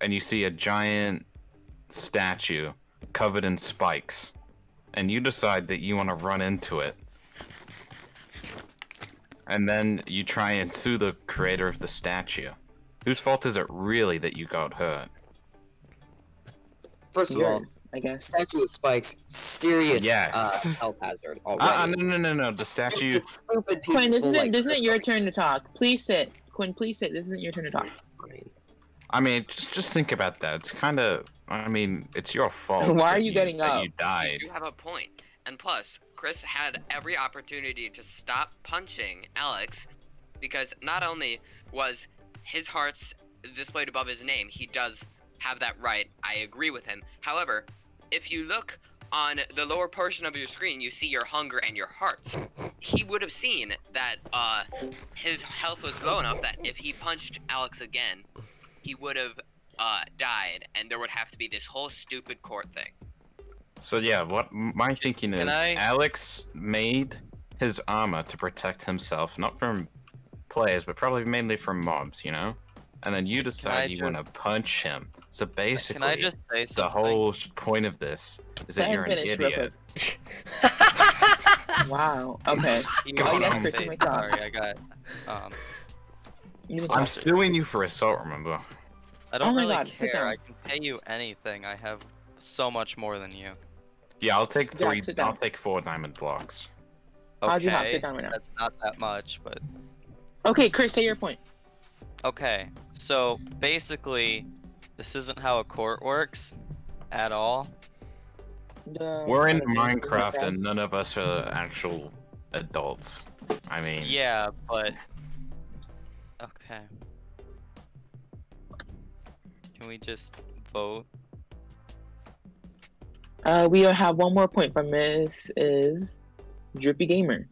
and you see a giant statue covered in spikes, and you decide that you want to run into it. And then you try and sue the creator of the statue. Whose fault is it really that you got hurt? First of all, I guess. statue of spikes, serious Yes. uh, health hazard Uh, uh, already. no, no, no, no. The statue. It's stupid people Quinn, this isn't like this isn't your turn to talk. Please sit. Quinn, please sit. This isn't your turn to talk. I mean, just, just think about that. It's kind of. I mean, it's your fault. Why are that you getting up? You You died. do have a point. And plus, Chris had every opportunity to stop punching Alex because not only was his hearts displayed above his name, he does have that right. I agree with him. However, if you look on the lower portion of your screen, you see your hunger and your hearts. He would have seen that uh, his health was low enough that if he punched Alex again, he would have uh, died, and there would have to be this whole stupid court thing. So yeah, what my thinking is, I- Alex made his armor to protect himself, not from players, but probably mainly from mobs. You know. And then you decide you want to punch him. So basically, Can I just say the whole point of this is that Let you're an finish idiot. Wow. Okay. You Oh, yes, a Chris, you mistake. may talk. Sorry, I got. Um, You can I'm talk. suing you for assault. Remember? I don't Oh really God, care. I can pay you anything. I have so much more than you. Yeah, I'll take three. sit I'll take four diamond blocks. How'd you not Okay, sit down right now? that's not that much, but Okay, Chris, say your point. okay. So basically, this isn't how a court works at all. The- We're in Minecraft and none of us are actual adults. I mean, Yeah, but okay. Can we just vote? Uh, we have one more point from Miss is Drippy Gamer.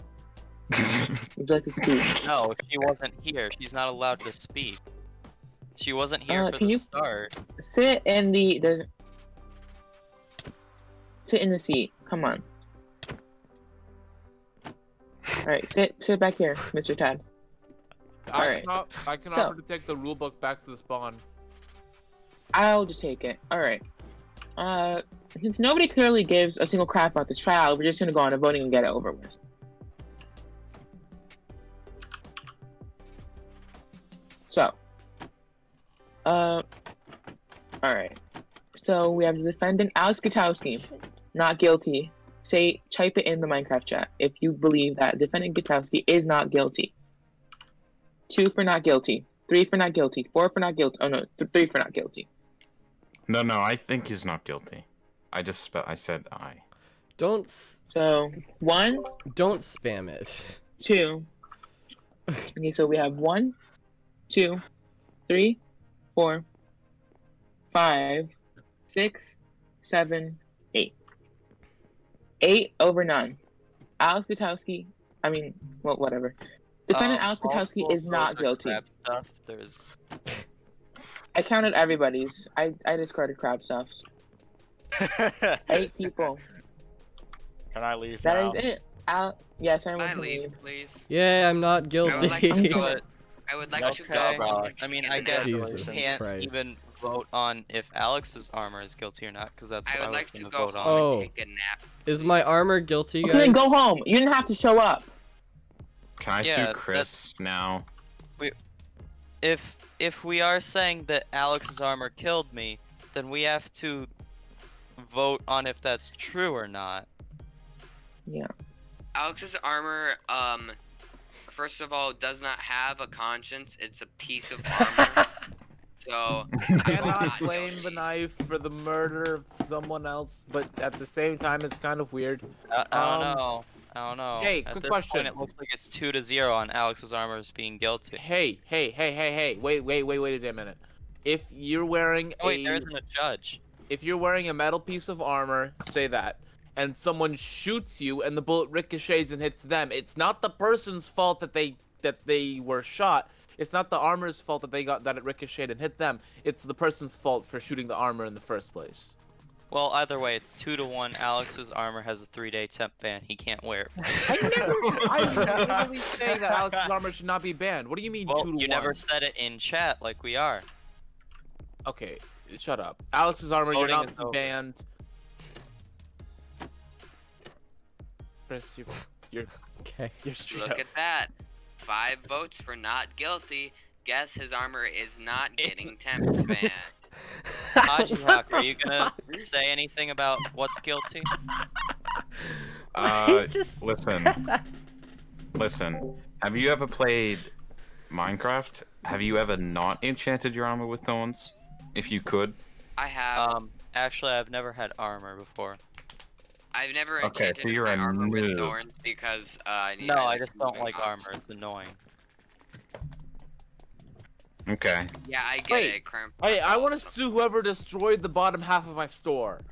Would you like to speak? No, she wasn't here. She's not allowed to speak. She wasn't here Uh, for can the you- start. Sit in the there's sit in the seat. Come on. All right, sit sit back here, Mr. Tad. I Alright. can, I can So- offer to take the rule book back to the spawn. I'll just take it. All right. Uh, since nobody clearly gives a single crap about the trial, we're just gonna go on to voting and get it over with. So, uh, all right. So we have the defendant Alex Gutowski, not guilty. Say type it in the Minecraft chat if you believe that defendant Gutowski is not guilty. Two for not guilty. Three for not guilty. Four for not guilty. Oh no, th- three for not guilty. no, no, I think he's not guilty. I just spe- I said I. Don't s- So one, don't spam it. two. Okay, so we have one, two, three, four, five, six, seven, eight. Eight over nine. Alex Gutowski. I mean, well, whatever. Defendant Um, Alex Gutowski is not guilty. crap Stuff. There's I counted everybody's. I, I discarded crab stuffs. Eight people. Can I leave That now? is it. Al- yes, Can everyone I can leave, leave. please? Yeah, I'm not I guilty. would like to I'm go. sorry. I would like to go. on I mean, I guess and- we Jesus can't Christ. even vote on if Alex's armor is guilty or not, because that's what I, would was like to gonna go vote home on. Oh. and take a nap. Is my armor guilty, guys? Okay, then go home. You didn't have to show up. Can I Yeah, sue that's- Chris now? If if we are saying that Alex's armor killed me, then we have to vote on if that's true or not. Yeah. Alex's armor, um, first of all, does not have a conscience. It's a piece of armor. so I cannot Not blame the knife for the murder of someone else, but at the same time, it's kind of weird. I, I don't Um, know. I don't know. hey, At quick this question. Point, it looks like it's two to zero on Alex's armor as being guilty. Hey, hey, hey, hey, hey! Wait, wait, wait, wait a minute. If you're wearing Oh, wait, a there isn't a judge. if you're wearing a metal piece of armor, say that, and someone shoots you and the bullet ricochets and hits them, it's not the person's fault that they that they were shot. It's not the armor's fault that they got that it ricocheted and hit them. It's the person's fault for shooting the armor in the first place. Well, either way, it's two to one. Alex's armor has a three-day temp ban. He can't wear it. I never, I literally say that Alex's armor should not be banned. What do you mean Well, two to you one? You never said it in chat like we are. Okay, shut up. Alex's armor, you're not is over. Banned. Chris, you, you're Okay. you're straight look up. at that. Five votes for not guilty. Guess his armor is not getting temp banned. Haji Hawk, are you gonna say anything about what's guilty? Uh, just- listen, listen. Have you ever played Minecraft? Have you ever not enchanted your armor with thorns? If you could. I have. Um, actually, I've never had armor before. I've never okay, enchanted so you're my a armor with noob. thorns because uh, I need. No, I just don't like mobs. armor. It's annoying. Okay. Yeah, I get Wait, it. Cramp. Hey, I want to sue whoever destroyed the bottom half of my store.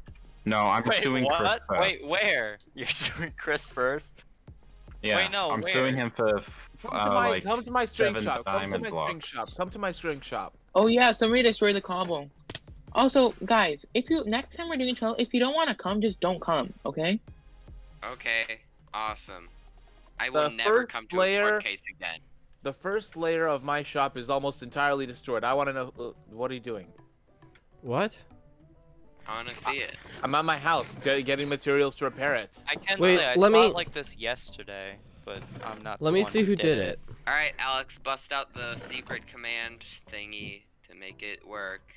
No, I'm Wait, suing Chris what? first. Wait, where? You're suing Chris first. Yeah, Wait, no, I'm where? suing him for f- Come to uh, my like come to my string seven shop. Come to diamond my string shop. Come to my string shop. Oh yeah, somebody destroyed the combo. Also, guys, if you next time we're doing trial, if you don't want to come, just don't come, okay? Okay, awesome. I The will never come to a player- court case again. The first layer of my shop is almost entirely destroyed. I want to know uh, what are you doing? What? I want to see it. I'm at my house getting materials to repair it. I can Wait, say I let saw me- it like this yesterday, but I'm not. Let the me one see who did it. All right, Alex, bust out the secret command thingy to to make it work.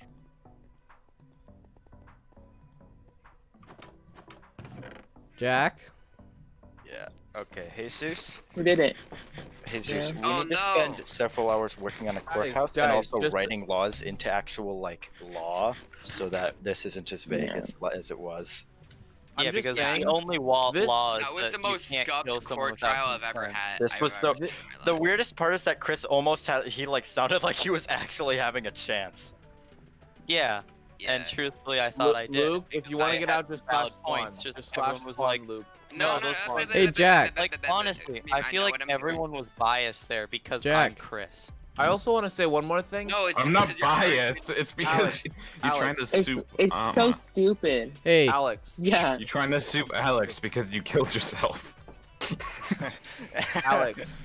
Jack. Yeah. Okay, Jesus. We did it? Jesus, Yeah. we Oh, need to no. spend several hours working on a courthouse and guys, also just- writing laws into actual like law, so that this isn't as vague Yeah. as, as it was. I'm yeah, just because saying, the only wall this- law is That was the you most can't kill scuffed someone court trial I've ever had. This was ever the- had in my The weirdest part is that Chris almost had he like sounded like he was actually having a chance. Yeah, Yeah. and truthfully, I thought Lu- I did. Luke, if you want to get out, just valid slash points, spawn. just Just slash was like, Luke. no, no, those no, ones. Hey, Jack. Like honestly, I feel know like I'm everyone was biased there because I'm Chris. I also want to say one more thing. No, it's I'm not because you're very- biased. It's because Alex, you- you're trying to It's soup. it's uh, so stupid. Hey. Alex. Yeah. You're trying to soup Alex because you killed yourself. Alex.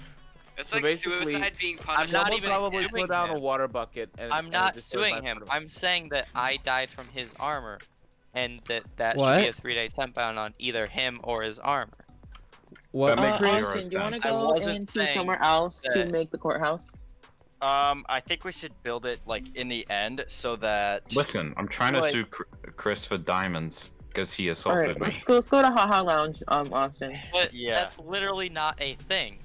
It's So like basically, suicide being I'm not Someone even probably suing put down him. a water bucket. And, I'm and not it just goes suing him. in front of I'm saying that I died from his armor, and that that should be a three-day temp ban on either him or his armor. What? That Uh, makes zero Austin, do you want to sense. I go wasn't into somewhere else to make the courthouse? Um, I think we should build it like in the end so that. Listen, I'm trying to sue Chris for diamonds because he assaulted right, me. let's go. Let's go to Haha Lounge, um, Austin. But Yeah. that's literally not a thing.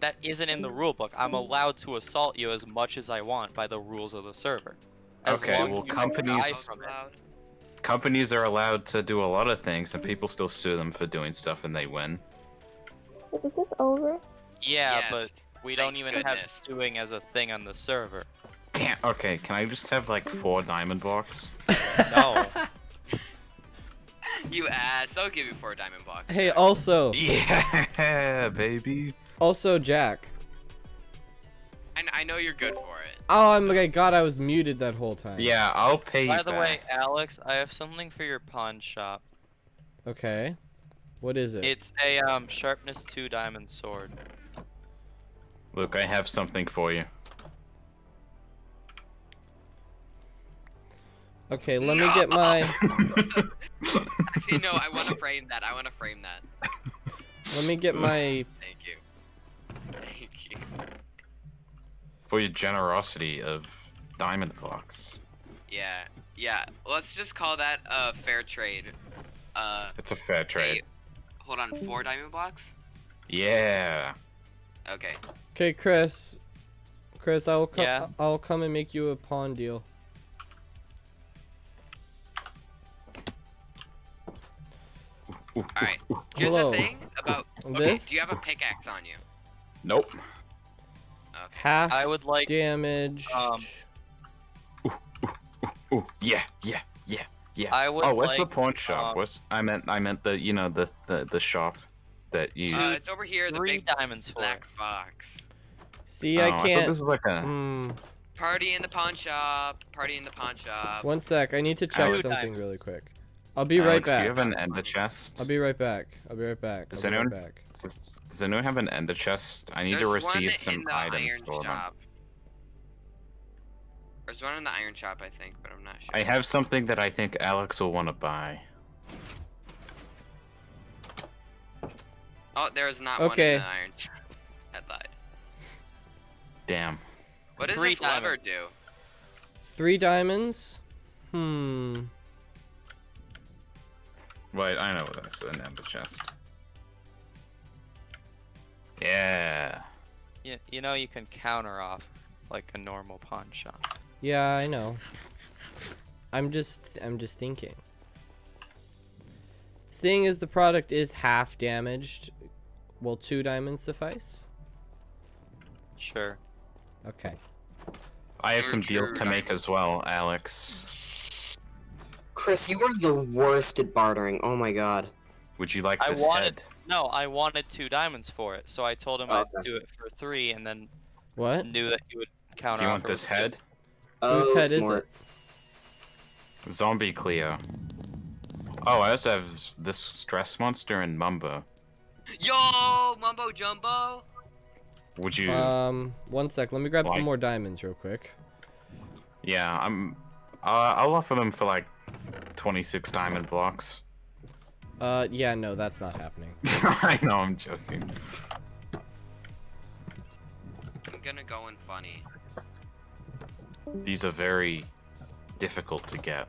That isn't in the rulebook. I'm allowed to assault you as much as I want by the rules of the server. As Okay, long well, you companies- from it. Loud. Companies are allowed to do a lot of things, and people still sue them for doing stuff, and they win. Is this over? Yeah, Yes. but we don't even goodness. have suing as a thing on the server. Damn. Okay, can I just have like four diamond blocks? No. You ass. I'll give you four diamond blocks. Hey, also, Yeah, baby. Also Jack. I, I know you're good for it. Oh my god, I was muted that whole time. Yeah, I'll pay you By the back. way, Alex, I have something for your pawn shop. Okay. What is it? It's a um sharpness two diamond sword. Look, I have something for you. Okay, let me get my Actually, no. I want to frame that. I want to frame that. let me get my Thank you. Thank you. for your generosity of diamond blocks. Yeah. Yeah. Let's just call that a fair trade. Uh. It's a fair trade. Hey, hold on. Four diamond blocks. Yeah. Okay. Okay, Chris. Chris, I will come Yeah? I'll come and make you a pawn deal. All right. ooh, ooh. Here's Hello. the thing about. Okay. This Do you have a pickaxe on you? Nope. Okay. half I would like damage. um, Ooh, yeah, yeah, yeah, yeah. I would oh, what's like the pawn shop? um, what's I meant I meant the you know the the, the shop that you. Uh, it's over here. The three big diamonds for black box. See, oh, I I can't. this was like a. Hmm. Party in the pawn shop. Party in the pawn shop. One sec. I need to check Alex- something really quick. I'll be right Alex, back. Do you have an ender chest? I'll be right back. I'll be right back. Does I'll right anyone- back. Does, does anyone have an ender chest? I need There's to receive one some in the items iron for them. shop. There's one in the iron shop, I think, but I'm not sure. I have something that I think Alex will want to buy. Oh, there's not Okay. one in the iron shop. I lied. Damn. What does Three this lever do? Three diamonds. Hmm. Wait, I know what that's an ender chest. Yeah. You, you know you can counter off like a normal pawn shop. Yeah, I know. I'm just I'm just thinking. Seeing as the product is half damaged, will two diamonds suffice? Sure. Okay. I have some deals to make as well, Alex. Chris, you are the worst at bartering. Oh my god. Would you like I this wanted head? no, I wanted two diamonds for it, so I told him Okay. I'd do it for three, and then What? knew that he would counter. Do you want this with two. head? Whose Oh, head smart. is it? Zombie Cleo. Oh, I also have this stress monster and Mumbo. Yo, mumbo jumbo. Would you? Um, one sec. Let me grab Why? some more diamonds real quick. yeah, I'm. Uh, I'll offer them for like 26 diamond blocks. Uh, yeah, no, that's not happening. I know, I'm joking. I'm gonna go in funny. These are very difficult to get.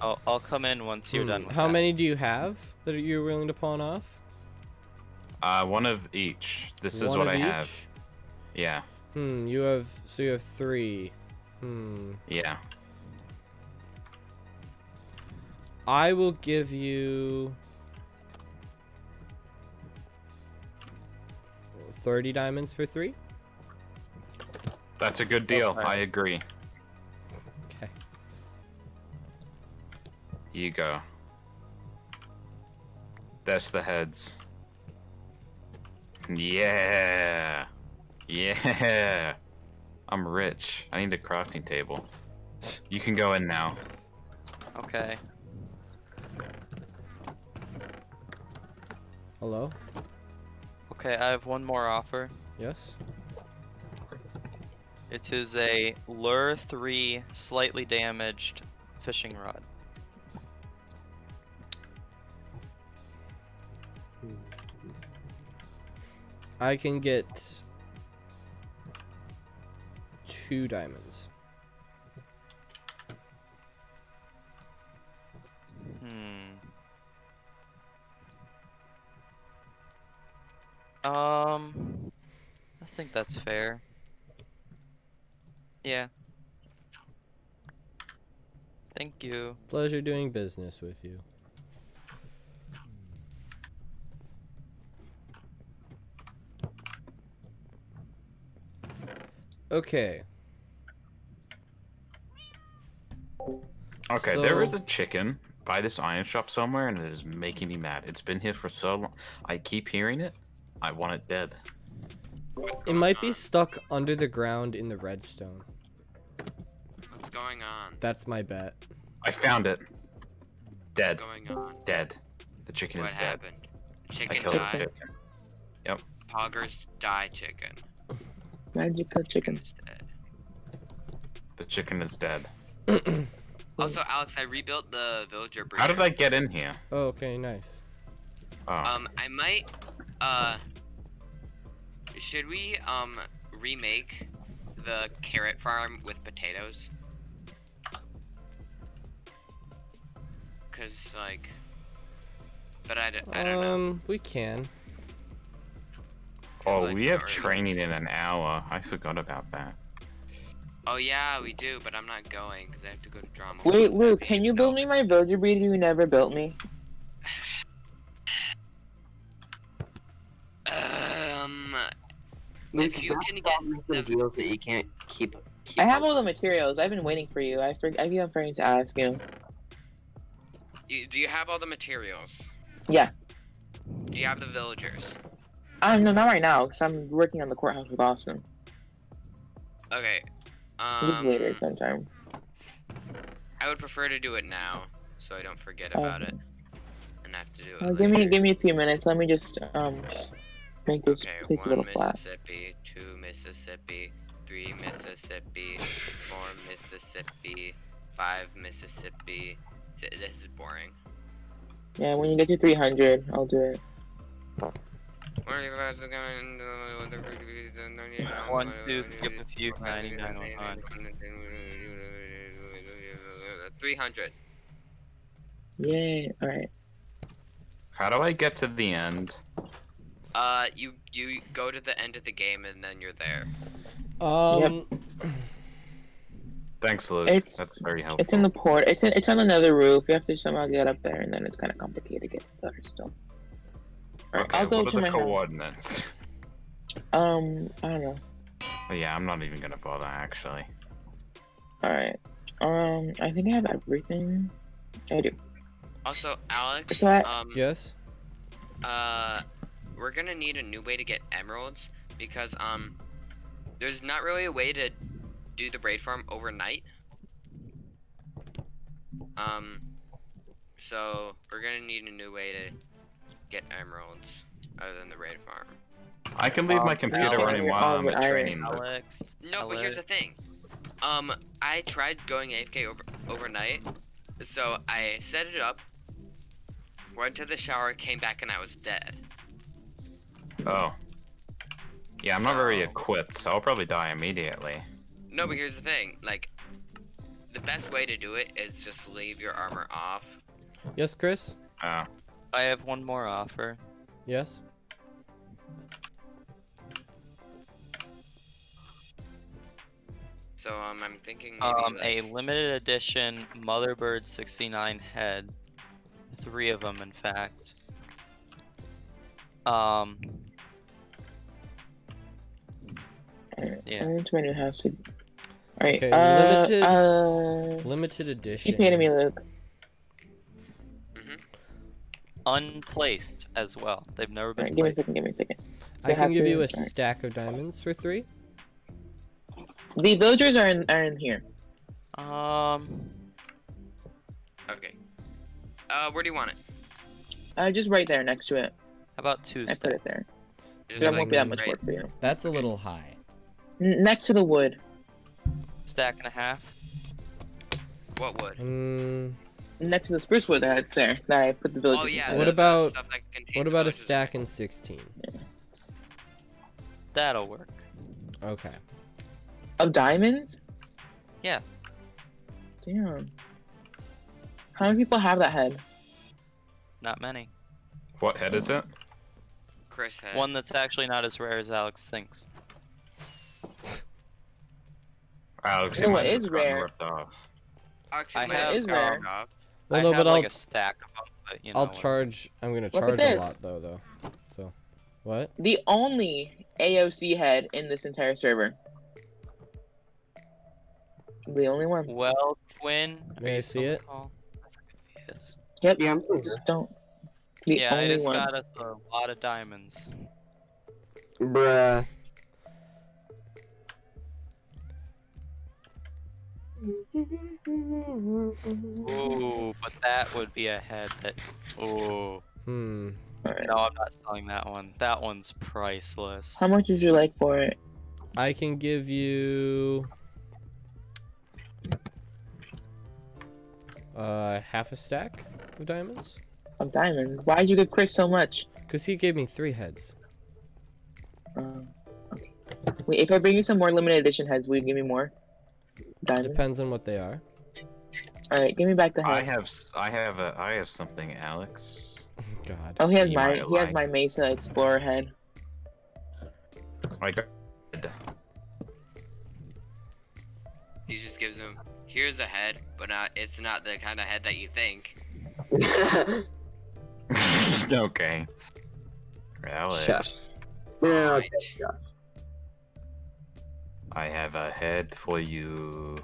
I'll I'll come in once you're Hmm, done. With How that. many do you have that you're willing to pawn off? Uh, one of each. This is what of I each? have. Yeah, Hmm, you have so you have three. Hmm. yeah. I will give you 30 diamonds for 3. That's a good deal. Okay. I agree. Okay. Here you go. That's the heads. Yeah. Yeah. I'm rich. I need a crafting table. You can go in now. Okay. Hello? Okay, I have one more offer. Yes. It is a lure three, slightly damaged fishing rod. I can get 2 diamonds. Um, I think that's fair. Yeah. Thank you. Pleasure doing business with you. Okay. Okay, there is a chicken by this iron shop somewhere, and it is making me mad. It's been here for so long. I keep hearing it. I want it dead. It going might be stuck under the ground in the redstone. What's going on? That's my bet. I found it. Dead. What's going on? Dead. The chicken What is dead. happened? I Chicken killed the died. chicken. Poggers die chicken. Magical chicken. Is dead. The chicken is dead. Also, Alex, I rebuilt the villager breeder. How did I get in here? Oh, okay, nice. Oh, Um, I might, uh, should we, um, remake the carrot farm with potatoes? Cause, like, but I, d- I don't know. Um, we can. oh, like, we have training in an hour. I forgot about that. Oh yeah, we do, but I'm not going because I have to go to drama. Wait, Luke, can you build me my villager breeder you never built me? Um, Luke, if you can get the- deals that you can't keep. keep I have up all the materials. I've been waiting for you. I for I keep on forgetting to ask you. you, do you have all the materials? Yeah. Do you have the villagers? Um, no, not right now, because I'm working on the courthouse with Austin. Okay. Um, Just later sometime. I would prefer to do it now, so I don't forget about it, and have to do it. Uh, give me give me a few minutes. Let me just um make this Okay, place a one little flat. Mississippi, two Mississippi, three Mississippi, four Mississippi, five Mississippi. This is boring. Yeah, when you get to 300, I'll do it. One, two, skip a few, 99, 100. Three hundred. Yay! All right. How do I get to the end? Uh, you you go to the end of the game and then you're there. Um, Thanks, Luke. It's- That's very helpful. It's in the port. It's in, it's on another roof. You have to somehow get up there, and then it's kind of complicated to get there still. All right, okay, I'll go what to are my the house. coordinates? Um, I don't know. Yeah, I'm not even gonna bother actually. All right. Um, I think I have everything. I do. Also, Alex, So I- um, yes. uh, we're gonna need a new way to get emeralds because um, there's not really a way to do the raid farm overnight. Um, so we're gonna need a new way to get emeralds other than the raid farm. I can leave my Um, computer Alex- running while I'm at training. but- Alex. No, but here's the thing. Um, I tried going AFK over overnight, so I set it up, went to the shower, came back, and I was dead. Oh. Yeah, I'm not very equipped, so I'll probably die immediately. No, but here's the thing. Like, the best way to do it is just leave your armor off. Yes, Chris. Oh. I have one more offer. Yes. So um, I'm thinking maybe Um, a limited edition Motherbird 69 head. Three of them, in fact. Um. Alright, Yeah. I'm into my new house. To... Alright, Okay, uh, limited- uh, Limited edition. keep handing me Luke. mhm. unplaced as well. They've never been Alright, give me a second, give me a second. So I can give to- you a alright. stack of diamonds for three. The villagers are in are in here. Um, Okay. Uh, where do you want it? Uh, just right there next to it. how about two I put it there. Just That won't be that much right- work for you. That's a little high. N- next to the wood. Stack and a half. What wood? Mm, Next to the spruce wood that's there. That I put the villagers Oh yeah. inside What about- stuff that contains what about a stack in 16? That'll work. Okay. Of diamonds? Yeah. Damn. How many people have that head? Not many. What head is it? Chris head. One that's actually not as rare as Alex thinks. Alex, You know you what might is rare? ripped off. Actually, I might have, um, is rare. gone off. Well, I no, have but like I'll a stack of them, but you know. I'll charge. I'm gonna charge a lot though, though. So, what? The only AOC head in this entire server. The only one. Well, Quinn. are May I you see it? on call? I forget who he is. Yep. Yeah, I'm still. Just don't. The Yeah, I only just one. got us a lot of diamonds. Bruh. Ooh, but that would be a head that. Ooh. Hmm. Alright. No, I'm not selling that one. That one's priceless. How much would you like for it? I can give you. Uh, half a stack of diamonds. Of diamonds. Why'd you give Chris so much? Cause he gave me three heads. Um, okay. Wait, if I bring you some more limited edition heads, will you give me more? Diamonds. Depends on what they are. All right, give me back the I have I have a I have something, Alex. God. Oh, he has You my might he has my Mesa Explorer head. I got. He just gives him. Here's a head, but not. It's not the kind of head that you think. okay. Alex, Shush. no, Right. I have a head for you.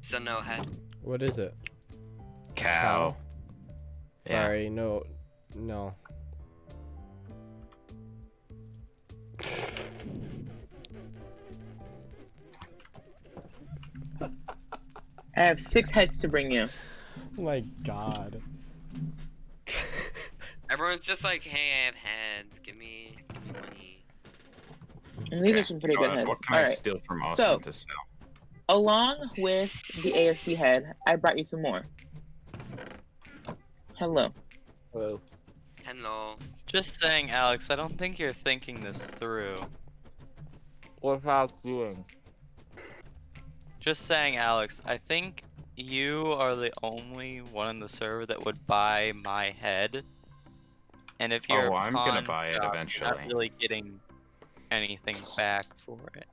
So no head. What is it? Cow. Yeah. Sorry, no, no. I have six heads to bring you. my God. Everyone's just like, hey, I have heads. Give me, give me money. And these Okay, are some pretty go good ahead. heads. What can All I right. steal from Austin So- to sell? Along with the AFC head, I brought you some more. Hello. Hello. Hello. Just saying, Alex, I don't think you're thinking this through. What's Alex doing? Just saying, Alex, I think you are the only one in the server that would buy my head. And if you're Oh, a I'm gonna buy it eventually. not really getting anything back for it.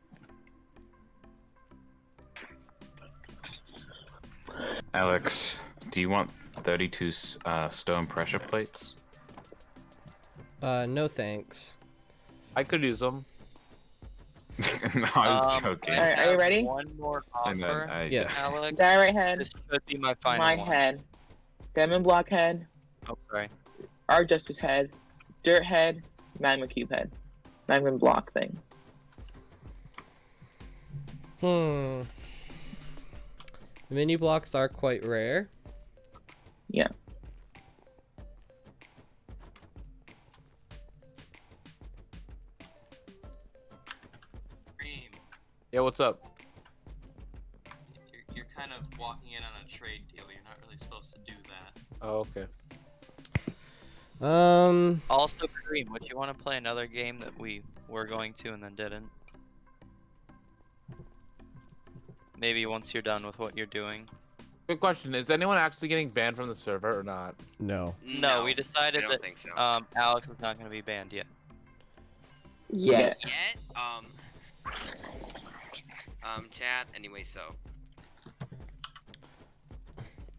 Alex, do you want 32 uh, stone pressure plates? Uh, no thanks. I could use them. no, I was Um, joking. I Alright, are you ready? One more And then offer, I- Yeah. Alex. Diorite head, This should be my final my one. head, Diamond Block head, Oh, sorry. our Justice head, Dirt head, Magma Cube head, Magma Block thing. Hmm. Mini blocks are quite rare. Yeah. Kareem, Yeah, what's up? you're, you're kind of walking in on a trade deal. You're not really supposed to do that. Oh, okay. Um, Also, Kareem, would you want to play another game that we were going to and then didn't? maybe once you're done with what you're doing. Good question. Is anyone actually getting banned from the server or not? No. No, we decided that so. um, Alex is not going to be banned yet. Yeah. Yet, um, um, chat. Anyway, so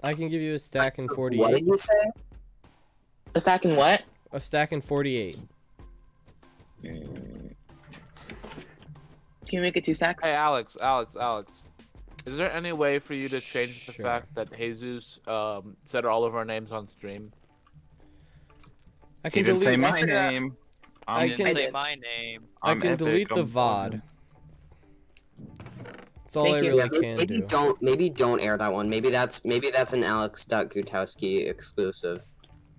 I can give you a stack in What 48. did you say? A stack in what? A stack in 48. Can you make it two stacks? Hey, Alex, Alex, Alex. Is there any way for you to change the fact that Jesus um, said all of our names on stream? I He can didn't say delete. my name. I I'm, Didn't can- say my name. I I'm can epic, delete the VOD. That's all Thank I you. really yeah, may- can maybe do. don't maybe don't air that one. Maybe that's maybe that's an Alex.Gutowski exclusive.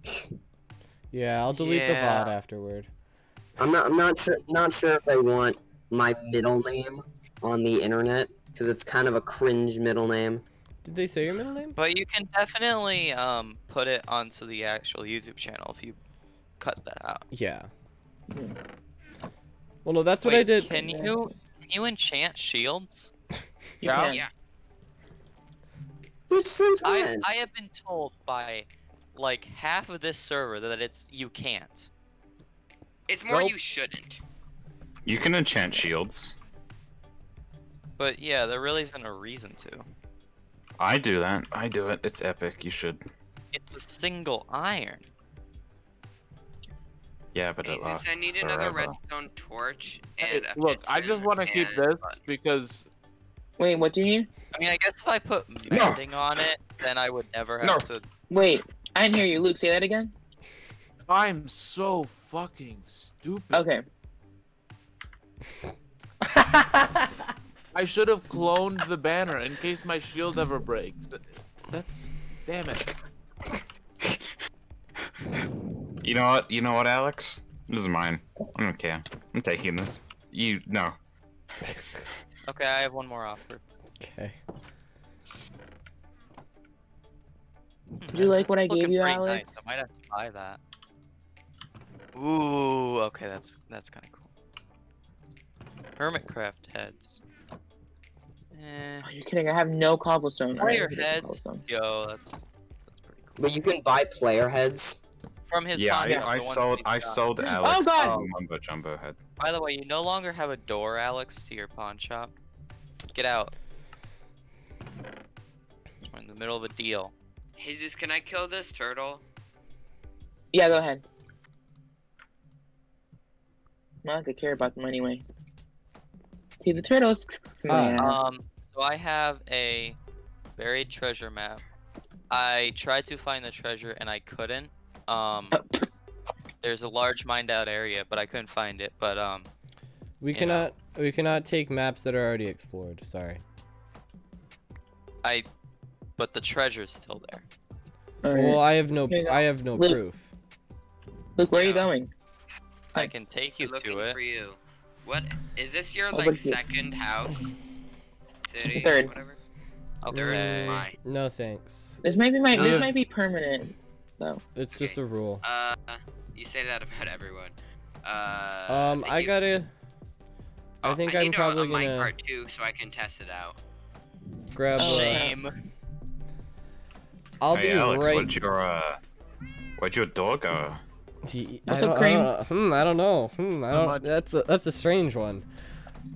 Yeah, I'll delete Yeah. the VOD afterward. I'm not I'm not sure not sure if I want my middle name on the internet because it's kind of a cringe middle name. Did they say your middle name? But you can definitely um, put it onto the actual YouTube channel if you cut that out. Yeah. Well, no, that's what I did. Can you can you enchant shields? You Yeah. can. yeah. Which since I? I have been told by like half of this server that it's you can't. It's more Nope. you shouldn't. You can enchant shields. But yeah, there really isn't a reason to. I do that. I do it. It's epic. You should. It's a single iron. Yeah, but it Jesus, lasts I need another forever. redstone torch Hey, and a look, I just want to keep this because Wait, what do you need? I mean, I guess if I put No. on it, then I would never have No. to. Wait, I didn't hear you. Luke, say that again. I'm so fucking stupid. Okay. I should have cloned the banner in case my shield ever breaks. That's damn it. You know what? You know what, Alex? This is mine. I don't care. I'm taking this. You no. Okay, I have one more offer. Okay. Hmm, You like what I gave you, Alex? Nice. I might have to buy that. Ooh, okay, that's that's kind of cool. Hermitcraft heads. Eh, Are you kidding? I have no cobblestone. Alright, player I can get heads. cobblestone. Yo, that's that's pretty cool. But you can buy player heads. From his yeah, pawn shop, I, I sold. that I he's got. sold Oh, Alex God! a mumbo jumbo head. By the way, you no longer have a door, Alex, to your pawn shop. Get out. We're in the middle of a deal. Jesus, can I kill this turtle? Yeah, go ahead. I'm not gonna care about them anyway. See the turtles. Yes. Um, so I have a buried treasure map. I tried to find the treasure and I couldn't. Um, there's a large mined out area, but I couldn't find it. But um, We Yeah. cannot. We cannot take maps that are already explored. Sorry. I, but the treasure's still there. Alright. Well, I have no. Here you go. I have no Luke. proof. Luke, where are you going? I can take you Looking to it. for you. What is this? Your Oh, like you- second house? City? Third. Whatever. Okay. My. No thanks. This might be my. We This might be permanent. Though. It's just a rule. Uh, you say that about everyone. Uh. Um, think I gotta. I Oh, think I I'm need probably a, a gonna minecart too, so I can test it out. grab. Oh, Uh, Shame. I'll hey, be Alex, right. where'd your uh, where'd your dog go? T- What's I up, don't, I Kareem? don't, hmm, I don't know. Hmm, I don't. That's a that's a strange one.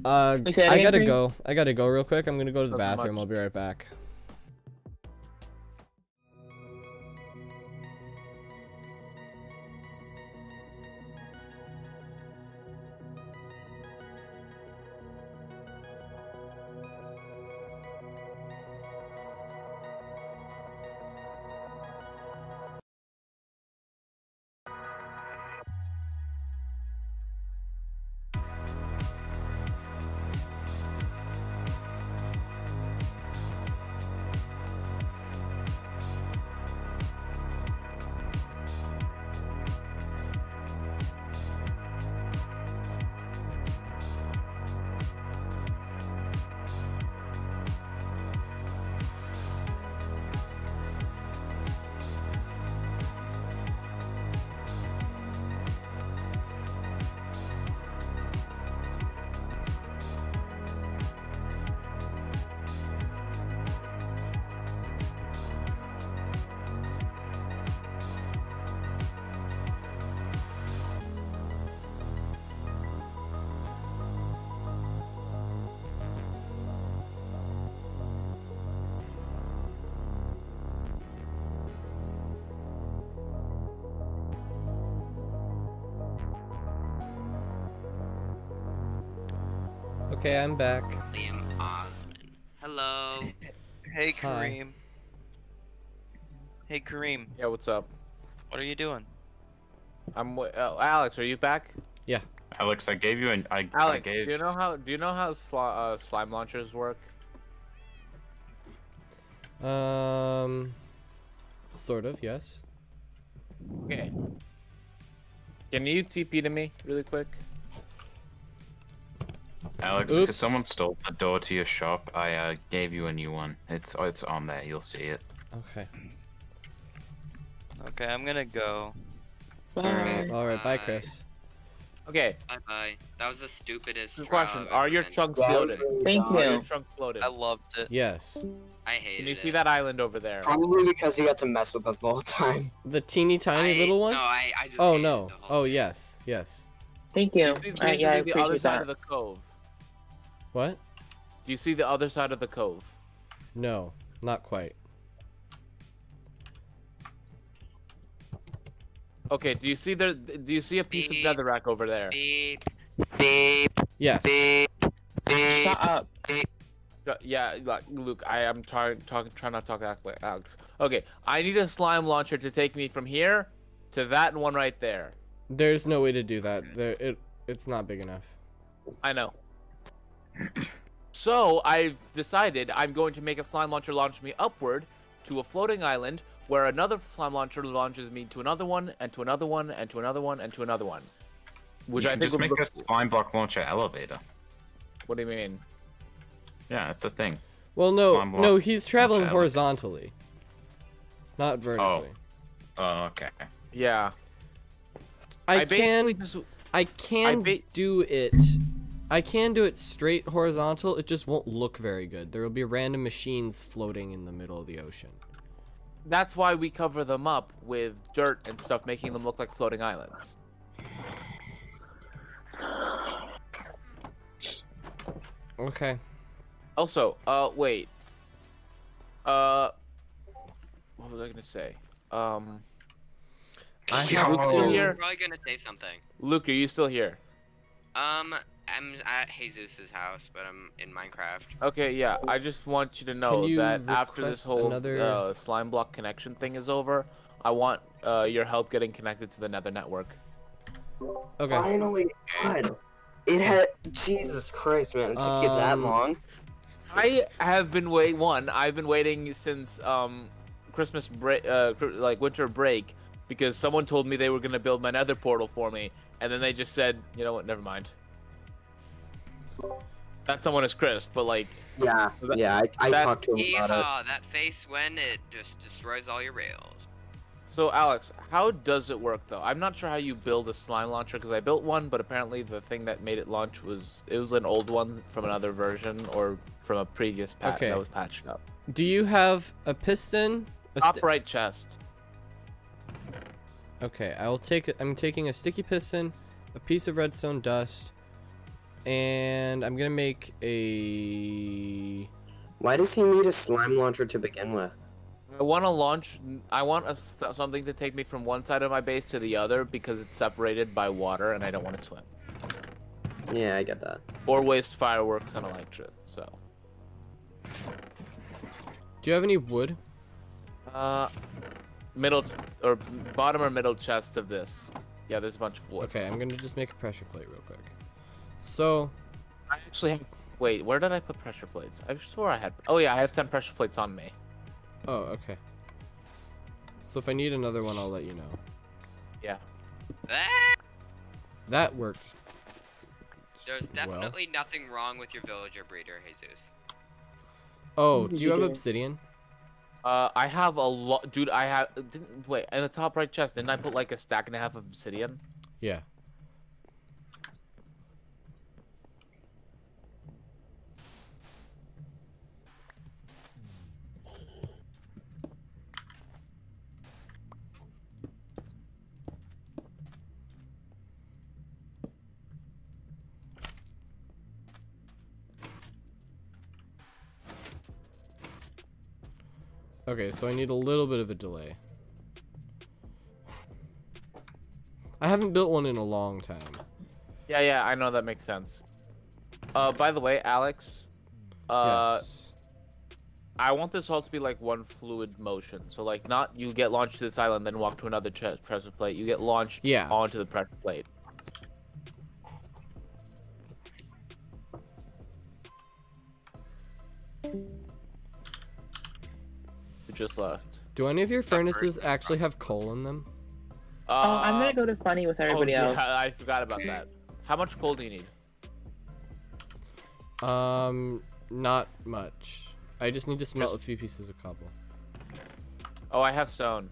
Uh, Wait, say that I gotta Kareem? go. I gotta go real quick. I'm gonna go to the Nothing bathroom. much. I'll be right back. Okay, I'm back. Liam Osman. Hello. Hey Hi. Kareem. Hey Kareem, Yeah, what's up? what are you doing? I'm. w- Uh, Alex, are you back? Yeah. Alex, I gave you an. I, I Alex, gave. do you know how do you know how sli- uh, slime launchers work? Um, sort of, yes. Okay. Can you TP to me really quick? Alex, because someone stole the door to your shop, I uh, gave you a new one. It's it's on there. You'll see it. Okay. Okay, I'm gonna go. Bye. All right, bye, Bye. Chris. Okay. Bye bye. That was the stupidest. Good question. Are your been. chunks Yeah. floated? Thank Are your you. chunks floated? I loved it. Yes. I hated Can you it. see that island over there? Probably because he got to mess with us the whole time. The teeny tiny I- little one. No, I, I just oh no. Oh yes, yes. Thank you. Do you see Uh, yeah, I basically the other appreciate side that. of the cove? What? Do you see the other side of the cove? No, not quite. Okay. Do you see the? Do you see a piece Beep. of netherrack over there? Beep, beep, Yes. beep, beep. Shut up. Uh, Yeah, like Luke, I am trying talking trying not to talk like Alex. Okay, I need a slime launcher to take me from here to that one right there. There's no way to do that. There, it, it's not big enough. I know. So I've decided I'm going to make a slime launcher launch me upward to a floating island where another slime launcher launches me to another one and to another one and to another one and to another one. Which you I can just make look- a slime block launcher elevator. What do you mean? Yeah, it's a thing. Well, no, no, he's traveling Okay, I horizontally, not vertically. Oh. oh, okay. Yeah. I, I basically can, just I can ba- do it. I can do it straight horizontal. It just won't look very good. There will be random machines floating in the middle of the ocean. that's why we cover them up with dirt and stuff, making them look like floating islands. Okay. Also, uh, wait. Uh, what was I gonna say? Um, I Yo. have Luke still here? I'm probably gonna say something. Luke, are you still here? Um, I'm at Jesus' house, but I'm in Minecraft. Okay, yeah. I just want you to know you that after this whole another- uh, slime block connection thing is over, I want uh, your help getting connected to the Nether network. Okay. Finally, God. It had Jesus Christ, man. It took you that Um, long. I have been wait one. I've been waiting since um Christmas break, uh, like winter break, because someone told me they were gonna build my Nether portal for me, and then they just said, you know what, never mind. That someone is Chris, but like, Yeah, so that- yeah. I, I talked to him about it. Yeehaw, that face when it just destroys all your rails. so Alex, how does it work though? I'm not sure how you build a slime launcher because I built one, but apparently the thing that made it launch was it was an old one from another version or from a previous patch Okay. that was patched up. Do you have a piston? A Top right chest. Okay, I will take. I'm taking a sticky piston, a piece of redstone dust, and I'm gonna make a. Why does he need a slime launcher to begin with? I want to launch. I want a, something to take me from one side of my base to the other because it's separated by water and I don't want to swim Yeah, I get that. or waste fireworks on electric. So, Do you have any wood? uh, middle or bottom or middle chest of this. Yeah, there's a bunch of wood. Okay, I'm gonna just make a pressure plate real quick. So, I actually have. Wait, where did I put pressure plates? I swore I had. Oh yeah, I have ten pressure plates on me. oh, okay. So if I need another one, I'll let you know. Yeah. Ah! That worked. There's Well. definitely nothing wrong with your villager breeder, Jesus. Oh, do you have obsidian? Uh, I have a lot, dude. I have. Didn't wait in the top right chest. Didn't I put like a stack and a half of obsidian? Yeah. Okay, so I need a little bit of a delay. I haven't built one in a long time. Yeah, yeah. I know that makes sense. Uh, by the way, Alex, uh, yes. I want this all to be like one fluid motion. So like, not you get launched to this island, then walk to another pressure plate. You get launched Yeah. onto the pressure plate. You just left. Do any of your furnaces actually have coal in them? Oh, I'm Uh, gonna go to funny with everybody oh, else. Yeah, I forgot about that. How much coal do you need? Um, not much. I just need to smelt Just- a few pieces of cobble. Oh, I have stone.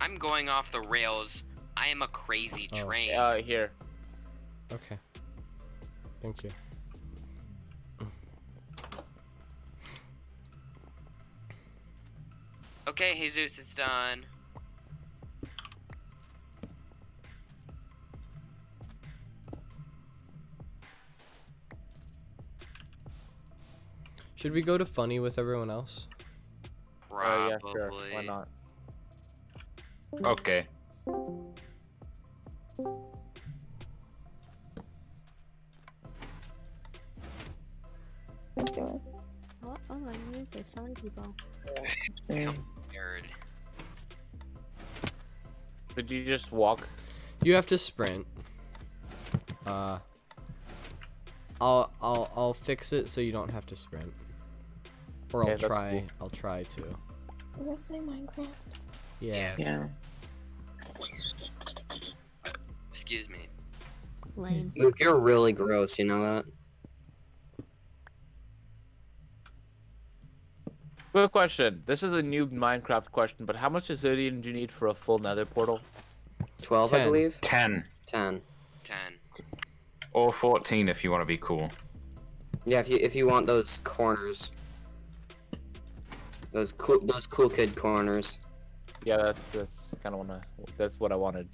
I'm going off the rails. I am a crazy Oh. train. Uh, here. Okay. Thank you. Okay, Jesus, it's done. Should we go to funny with everyone else? Oh, yeah, Probably. sure. Why not? Okay. Let's do it. What? Oh my goodness, there's so many people. Yeah. Nerd. Did you just walk? You have to sprint. Uh, I'll I'll I'll fix it so you don't have to sprint. Or Okay, I'll that's try. cool. I'll try to. So let's play Minecraft. Yeah. Yeah. Excuse me. Lame. Luke, you're really gross. You know that? Quick question. This is a new Minecraft question, but how much obsidian do you need for a full nether portal? Twelve, I believe. 10 Ten. Ten. or 14 if you want to be cool. Yeah, if you if you want those corners, those cool those cool kid corners. Yeah, that's that's kind of wanna. That's what I wanted.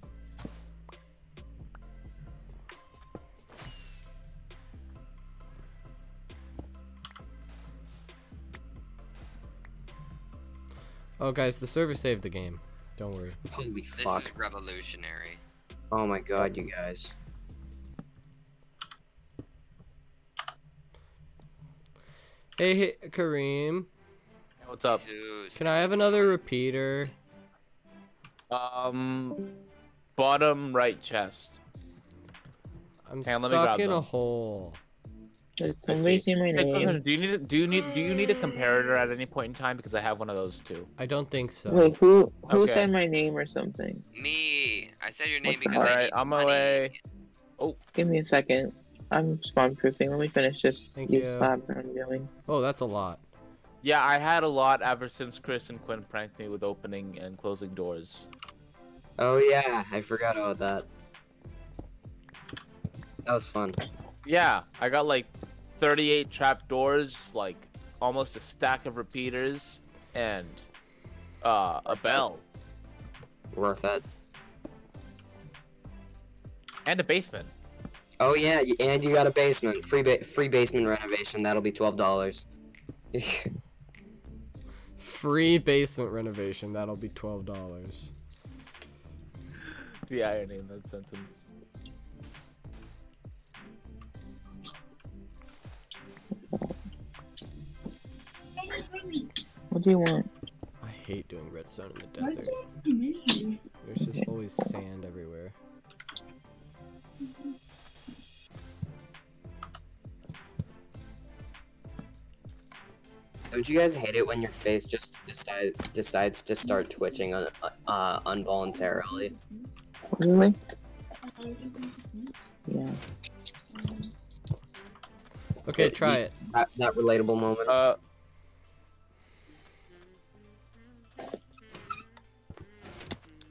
Oh, guys, the server saved the game. Don't worry. Holy This fuck! is revolutionary. Oh my god, you guys. Hey, hey, Kareem. What's up? Can I have another repeater? Um, bottom right chest. I'm Hang on, stuck grab in a hole. Did somebody see. say my name? question, do you need a, do you need do you need a comparator at any point in time because I have one of those too. I don't think so. Wait, who who Okay. said my name or something? Me. I said your name What's the- because I All right, I'm money. away. Oh, give me a second. I'm spawn proofing. Let me finish this Thank these you. slabs I'm doing. Oh, that's a lot. Yeah, I had a lot ever since Chris and Quinn pranked me with opening and closing doors. Oh yeah, I forgot about that. That was fun. Yeah, I got like 38 trap doors, like almost a stack of repeaters, and uh, a bell Worth it. and a basement. Oh yeah, and you got a basement. Free ba- free basement renovation. That'll be twelve dollars. Free basement renovation. That'll be twelve dollars. The irony in that sentence. What do you want? I hate doing redstone in the desert. There's just always sand everywhere. Don't you guys hate it when your face just decide decides to start twitching un- uh, involuntarily? Really? Yeah. Okay, try it. That, that relatable moment. Uh,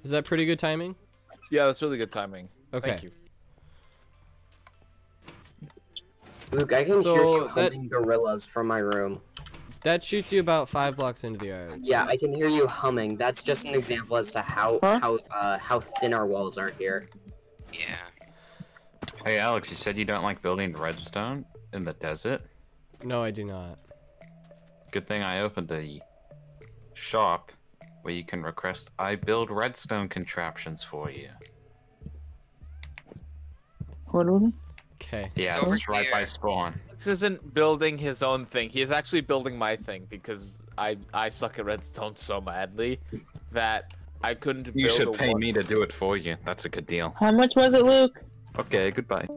Is that pretty good timing? yeah, that's really good timing. Okay. Thank you. Luke, I can hear you that- humming gorillas from my room. That shoots you about five blocks into the yard. Yeah, I can hear you humming. That's just an example as to how Huh? how uh, how thin our walls are here. Yeah. Hey, Alex, you said you don't like building redstone in the desert? No, I do not. Good thing I opened a shop where you can request I build redstone contraptions for you. What was it? Okay. Yeah, It's over it's right by spawn. Alex isn't building his own thing. He is actually building my thing because I I suck at redstone so badly that I couldn't You build should a pay one- me to do it for you. That's a good deal. How much was it, Luke? Okay, goodbye.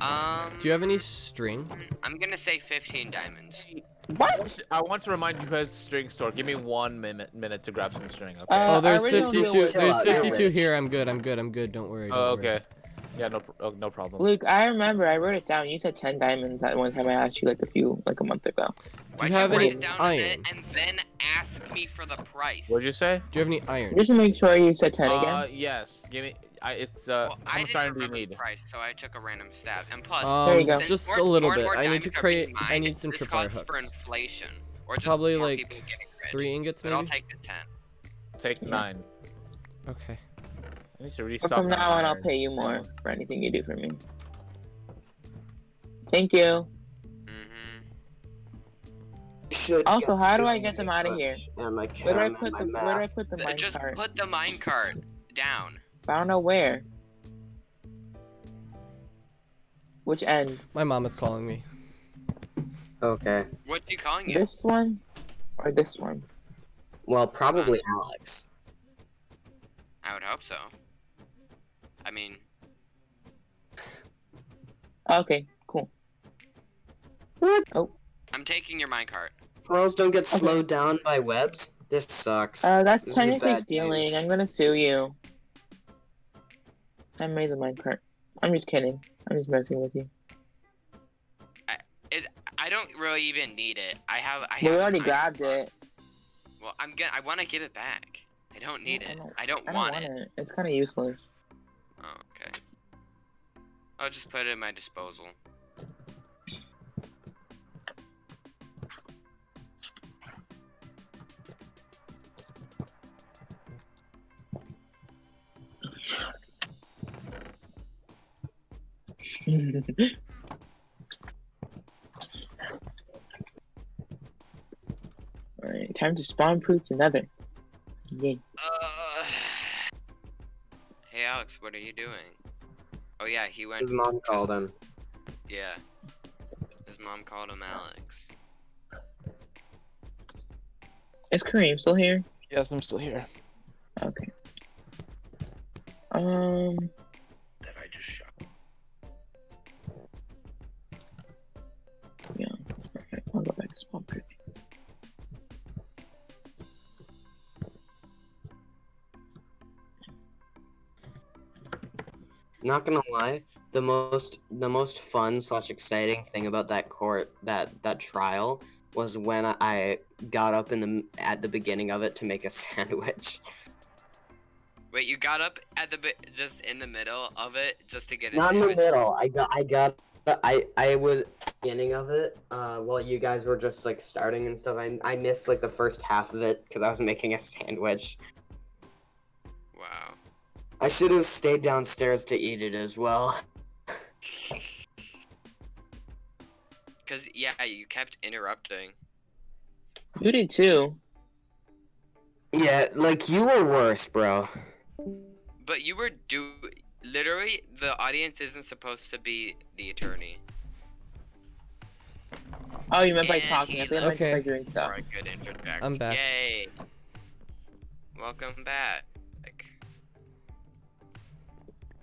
Um, Do you have any string? I'm gonna say 15 diamonds. What? I want to remind you guys string store. Give me one minute minute to grab some string. Okay. Uh, oh, there's 52. There's 52 here. I'm good. I'm good. I'm good. Don't worry. oh, don't worry. okay. Yeah, no, oh, no problem. Luke, I remember I wrote it down. You said 10 diamonds that one time I asked you like a few, like a month ago. Why'd have write any it iron? and then ask me for the price? What'd you say? Do you have any iron? Just to make sure you said 10 Uh, again. yes. Give me. I, it's uh. Well, how I much didn't iron do you need? price, so I took a random stab. And plus, Um, There you go. just more- a little bit. I need to create. I need some this tripwire hooks. for inflation, or just Probably like rich. three ingots, But I'll take the 10. Take nine. Okay. I need to But restock. from now on, I'll pay you more for anything you do for me. Thank you. Mm-hmm. Should Also, how do I get them out of here? clutch And my Where do I put and the Where do I math. put the Th- mine just cart? put the minecart down. I don't know where. Which end? My mom is calling me. Okay. What's he calling you? This one or this one? Well, probably Alex. I would hope so. I mean, Okay, cool. What? Oh. I'm taking your minecart. Pearls don't get Okay. slowed down by webs. This sucks. Uh, that's This technically bad deal. stealing. I'm gonna sue you. I made the minecart. I'm just kidding. I'm just messing with you. It. I don't really even need it. I have. I We have. already grabbed bar. it. Well, I'm gonna. I want to give it back. I don't need I it. don't- I don't, I don't want, want it. it. It's kind of useless. Oh, okay. I'll just put it at my disposal. Alright, time to spawn proof another. nether. Yay. Uh, hey, Alex, what are you doing? Oh yeah, he went. His mom called him. Yeah. His mom called him Alex. Is Kareem still here? Yes, I'm still here. Okay. Um. I'll go back to spawn proof. Not gonna lie, the most the most fun slash exciting thing about that court that that trial was when I got up in the at the beginning of it to make a sandwich. Wait, you got up at the bi- just in the middle of it just to get it. Not in the middle. I got I got I I was beginning of it uh while you guys were just like starting and stuff. I I missed like the first half of it because I was making a sandwich. Wow. I should have stayed downstairs to eat it as well. Cause yeah, you kept interrupting. You did too. Yeah, like you were worse, bro. But you were do literally the audience isn't supposed to be the attorney. Oh, you meant by And talking. he I think I meant Okay. by doing stuff. For good interjection. I'm back. Yay. Welcome back.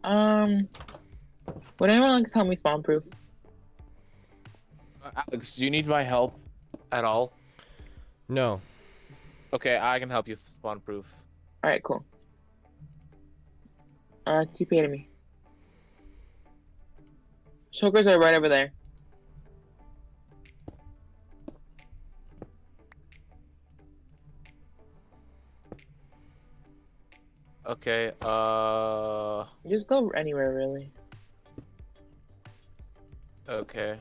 Um. Would anyone like to tell me spawn proof? Uh, Alex, do you need my help at all? No. Okay, I can help you spawn proof. Alright, cool. Uh, keep hitting me. Chokers are right over there. Okay, uh, Just go anywhere, really. okay.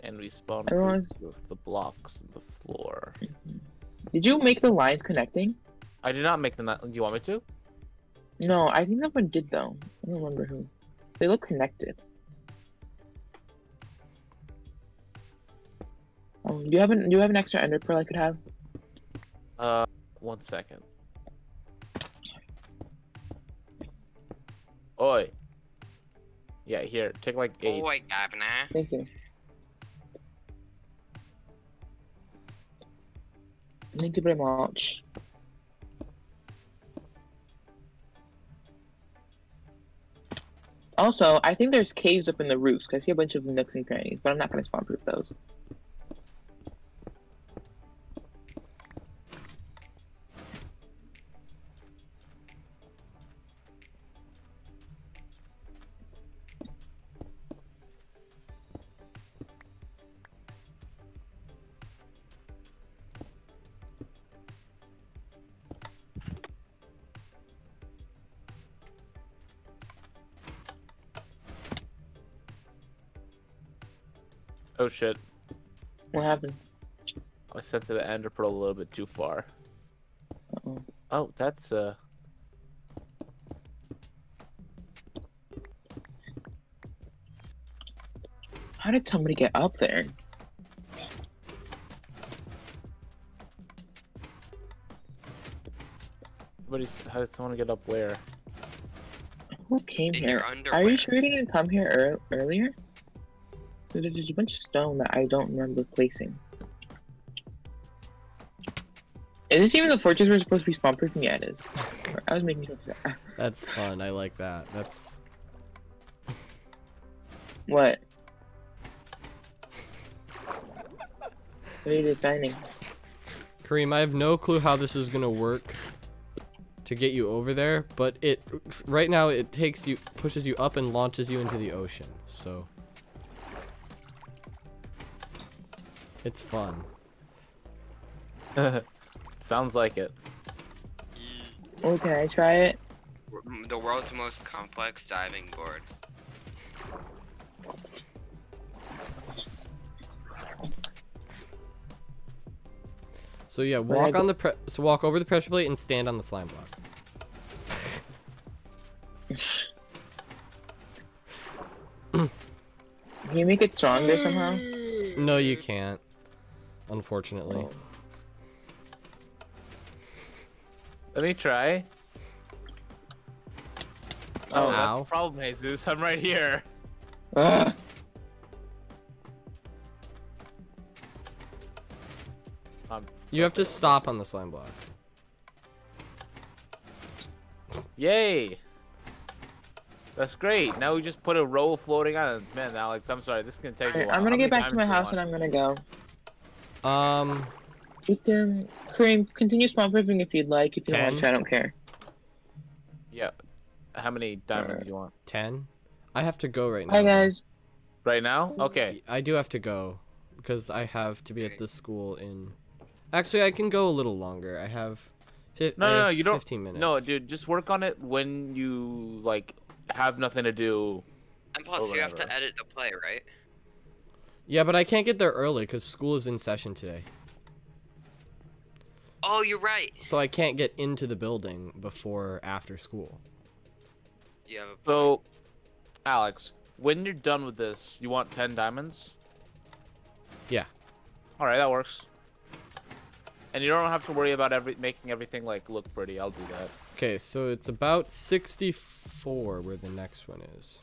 And we spawn Everyone- with the blocks the floor. Did you make the lines connecting? I did not make the. Do you want me to? No, I think that one did though. I don't remember who. They look connected. Um, do you have an do you have an extra ender pearl I could have? Uh, one second. Oi. Yeah, here, take like eight. Oh, I Governor. Thank you. Thank you very much. Also, I think there's caves up in the roofs. 'cause I see a bunch of nooks and crannies, but I'm not gonna spawn proof those. Oh shit! What happened? I sent to the ender pearl a little bit too far. Uh-oh. Oh, that's uh. How did somebody get up there? Somebody's, how did someone get up where? Who came In here? your Are you sure you didn't come here ear- earlier? There's just a bunch of stone that I don't remember placing. Is this even the fortress we're supposed to be spawn proofing? Yeah, it is. I was making sure. That's fun. I like that. That's What? What are you designing? Kareem. I have no clue how this is gonna work to get you over there, but it right now it takes you, pushes you up, and launches you into the ocean. So it's fun. Sounds like it. Oh, can I try it? The world's most complex diving board. So yeah, Where do I walk on the pre- so walk over the pressure plate and stand on the slime block. Can you make it stronger somehow? No, you can't. Unfortunately. Oh. Let me try. Oh, that's Ow. the problem, Jesus. I'm right here. Ugh. Um, You have to stop on the slime block. yay! That's great. Now we just put a row of floating islands. Man, Alex, I'm sorry. This is gonna take a while. I'm gonna get back to my house do and I'm gonna go. Um, You can, Kareem, continue spawn proofing if you'd like. If you don't want to, I don't care. want? Yeah. How many diamonds do you want? ten. I have to go right now. Hi guys. Right now? Okay. I do have to go because I have to be at this school in. Actually, I can go a little longer. I have. No, no, no, have you don't. Fifteen minutes. No, dude, just work on it when you like have nothing to do. And plus, you have to edit the play, right? Yeah, but I can't get there early because school is in session today. Oh, you're right. So I can't get into the building before after school. Yeah. So, Alex, when you're done with this, you want ten diamonds? Yeah. All right, that works. And you don't have to worry about every making everything like look pretty. I'll do that. Okay, so it's about 64 where the next one is.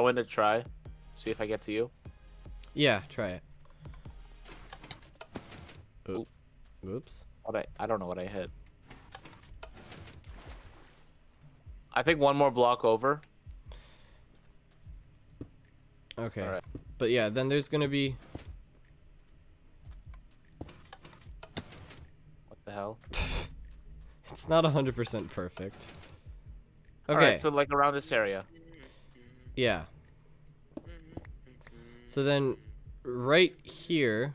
Go in to try. See if I get to you. Yeah, try it. Oop. Oops. What I I don't know what I hit. I think one more block over. Okay. But yeah, then there's gonna be. What the hell? It's not 100% perfect. Okay. So like around this area. Yeah. So then, right here,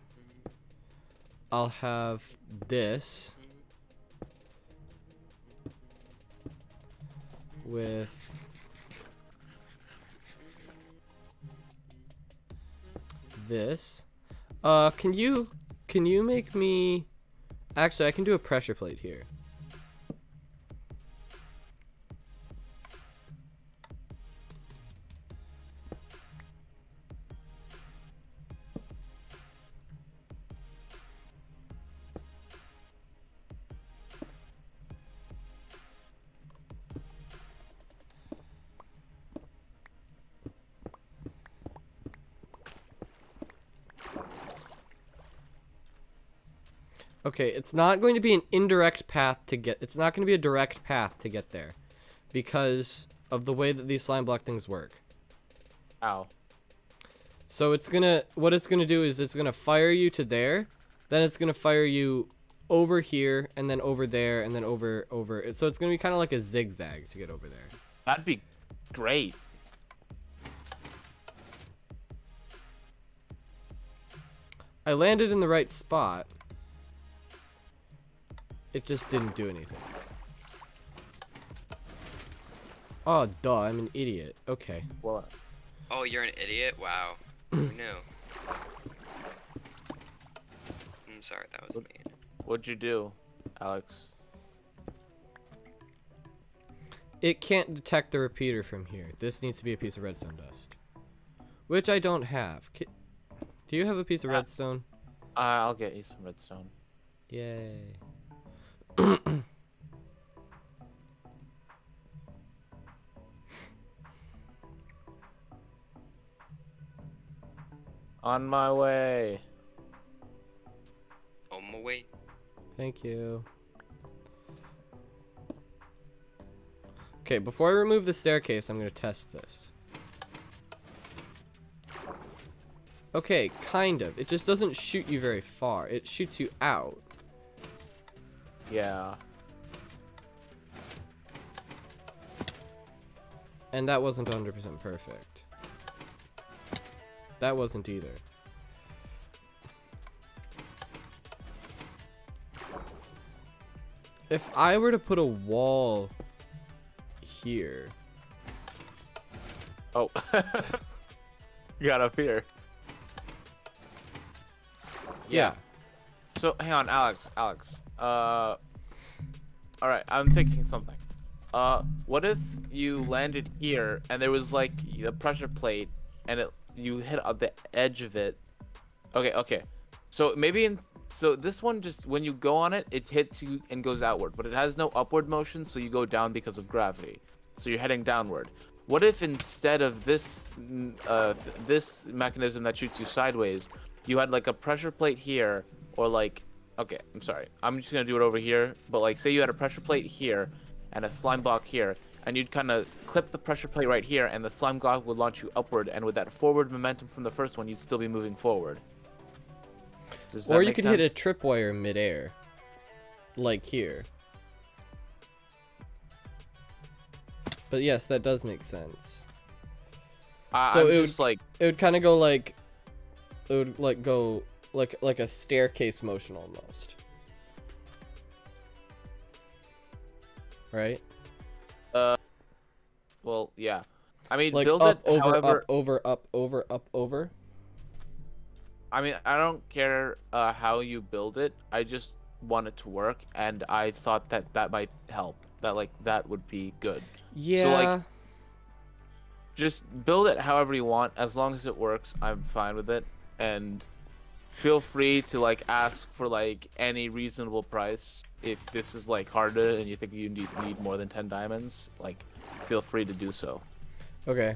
I'll have this with this. Uh, can you can you make me? Actually, I can do a pressure plate here. Okay, it's not going to be an indirect path to get. It's not going to be a direct path to get there, because of the way that these slime block things work. Ow. So it's gonna. What it's gonna do is it's gonna fire you to there, then it's gonna fire you over here, and then over there, and then over over. So it's gonna be kind of like a zigzag to get over there. That'd be great. I landed in the right spot. It just didn't do anything. Oh, duh, I'm an idiot. Okay. What? Oh, you're an idiot? Wow. Who knew? I'm sorry, that was mean. What'd you do, Alex? It can't detect the repeater from here. This needs to be a piece of redstone dust. Which I don't have. Ki- Do you have a piece of Uh, redstone? Uh, I'll get you some redstone. Yay. On my way. On my way. Thank you. Okay, before I remove the staircase, I'm going to test this. Okay, kind of. It just doesn't shoot you very far. It shoots you out. Yeah. And that wasn't 100% perfect. That wasn't either. If I were to put a wall here, Oh. Got up here. yeah. So hang on, Alex. Alex. Uh. All right, I'm thinking something. Uh, what if you landed here and there was like a pressure plate and it you hit on the edge of it? Okay, okay. So maybe in so this one just when you go on it, it hits you and goes outward, but it has no upward motion, so you go down because of gravity. So you're heading downward. What if instead of this uh, th- this mechanism that shoots you sideways, you had like a pressure plate here, or like, okay, I'm sorry, I'm just gonna do it over here. But like, say you had a pressure plate here, and a slime block here, and you'd kind of clip the pressure plate right here, and the slime block would launch you upward, and with that forward momentum from the first one, you'd still be moving forward. Or you could hit a tripwire midair. Like here. But yes, that does make sense. I- so I'm it just would, like, it would kind of go like it would like go like like a staircase motion almost. Right? uh, well, yeah. I mean, Like build up it, over however, up over up over up over. I mean, I don't care uh, how you build it. I just want it to work, and I thought that that might help. That like that would be good. Yeah. So like, just build it however you want. As long as it works, I'm fine with it. And feel free to like ask for like any reasonable price if this is like harder and you think you need need more than ten diamonds. Like, feel free to do so. Okay.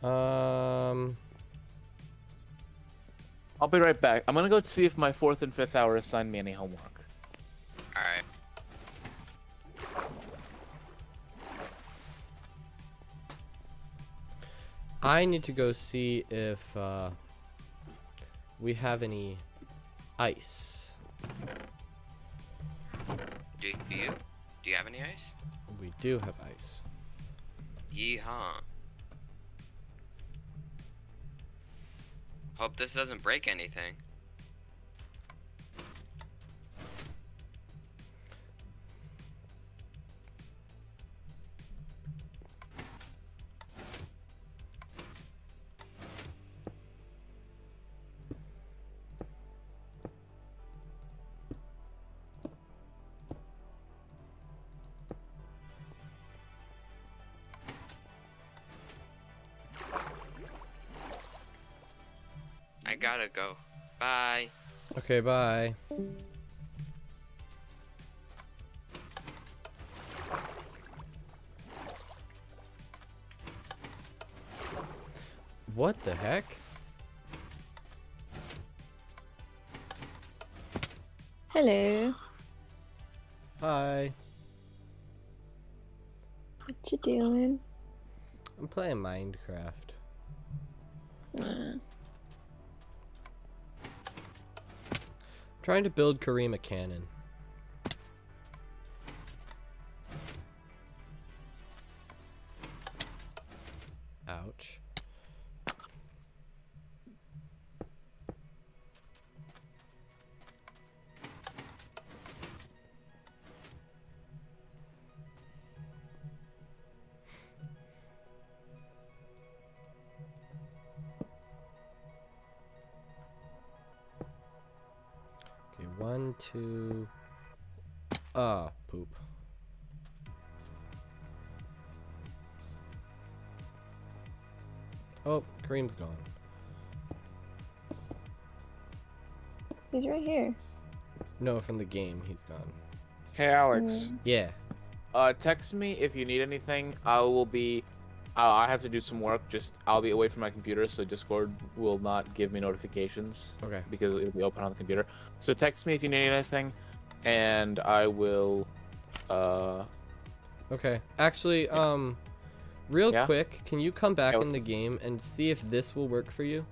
Um I'll be right back. I'm gonna go see if my fourth and fifth hour assigned me any homework. Alright. I need to go see if uh, we have any ice. Do you? Do you have any ice? We do have ice. Yeehaw. Hope this doesn't break anything. go. Bye. Okay, bye. What the heck? Hello. Hi. What you doing? I'm playing Minecraft. Uh. Trying to build Kareem a cannon. Ouch. Okay, one, two. Ah, poop. Oh, Kareem's gone. he's right here. No, from the game, he's gone. Hey Alex, Yeah. uh, text me if you need anything. I will be. I have to do some work. Just I'll be away from my computer, so Discord will not give me notifications Okay. because it'll be open on the computer. So text me if you need anything, and I will. Uh, Okay. Actually, um, real Yeah? quick, can you come back Yeah, in the game and see if this will work for you?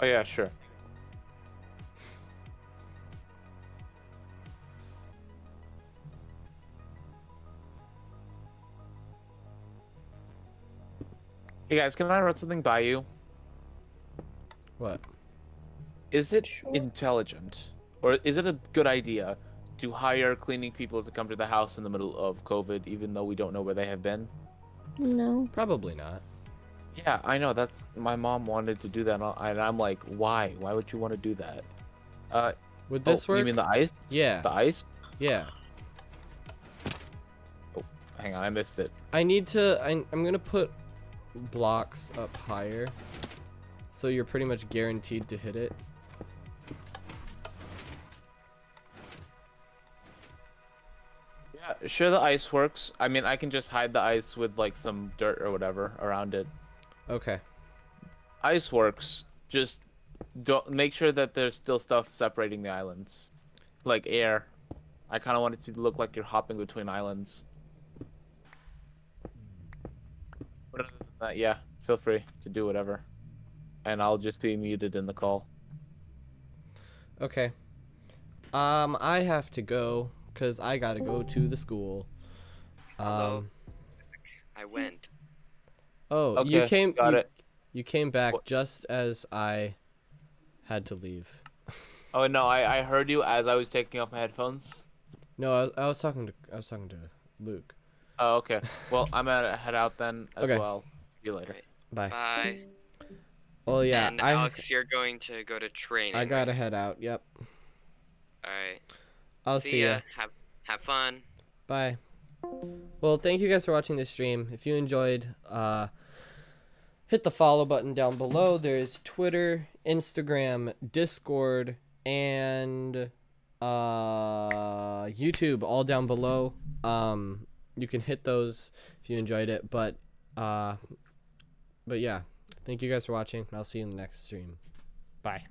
oh yeah, sure. Hey guys, can I run something by you? What? Is it intelligent, or is it a good idea to hire cleaning people to come to the house in the middle of COVID, even though we don't know where they have been? No. Probably not. Yeah, I know. That's my mom wanted to do that, and I- and I'm like, why? Why would you want to do that? Uh, Would oh, this work? You mean the ice? Yeah. The ice? Yeah. Oh, hang on, I missed it. I need to. I, I'm gonna put blocks up higher, so you're pretty much guaranteed to hit it. Yeah, sure. The ice works. I mean, I can just hide the ice with like some dirt or whatever around it. Okay. Ice works. Just don't make sure that there's still stuff separating the islands, like air. I kind of want it to look like you're hopping between islands. But other than that, yeah, feel free to do whatever, and I'll just be muted in the call. Okay. Um, I have to go because I gotta go to the school. Hello. Um. I went. Oh, you came. got you, it. You came back just as I had to leave. Oh no, I I heard you as I was taking off my headphones. No, I I was talking to I was talking to Luke. Oh okay. Well, I'm gonna head out then as Okay. well. See you later. Bye. Bye. Well, yeah, and I Alex, you're going to go to training. I gotta head out. Yep. All right. I'll see, see ya. ya. Have have fun. Bye. Well, thank you guys for watching this stream. If you enjoyed, uh, hit the follow button down below. There's Twitter, Instagram, Discord, and uh, YouTube all down below. Um, you can hit those if you enjoyed it. But uh, but yeah, thank you guys for watching. I'll see you in the next stream. Bye.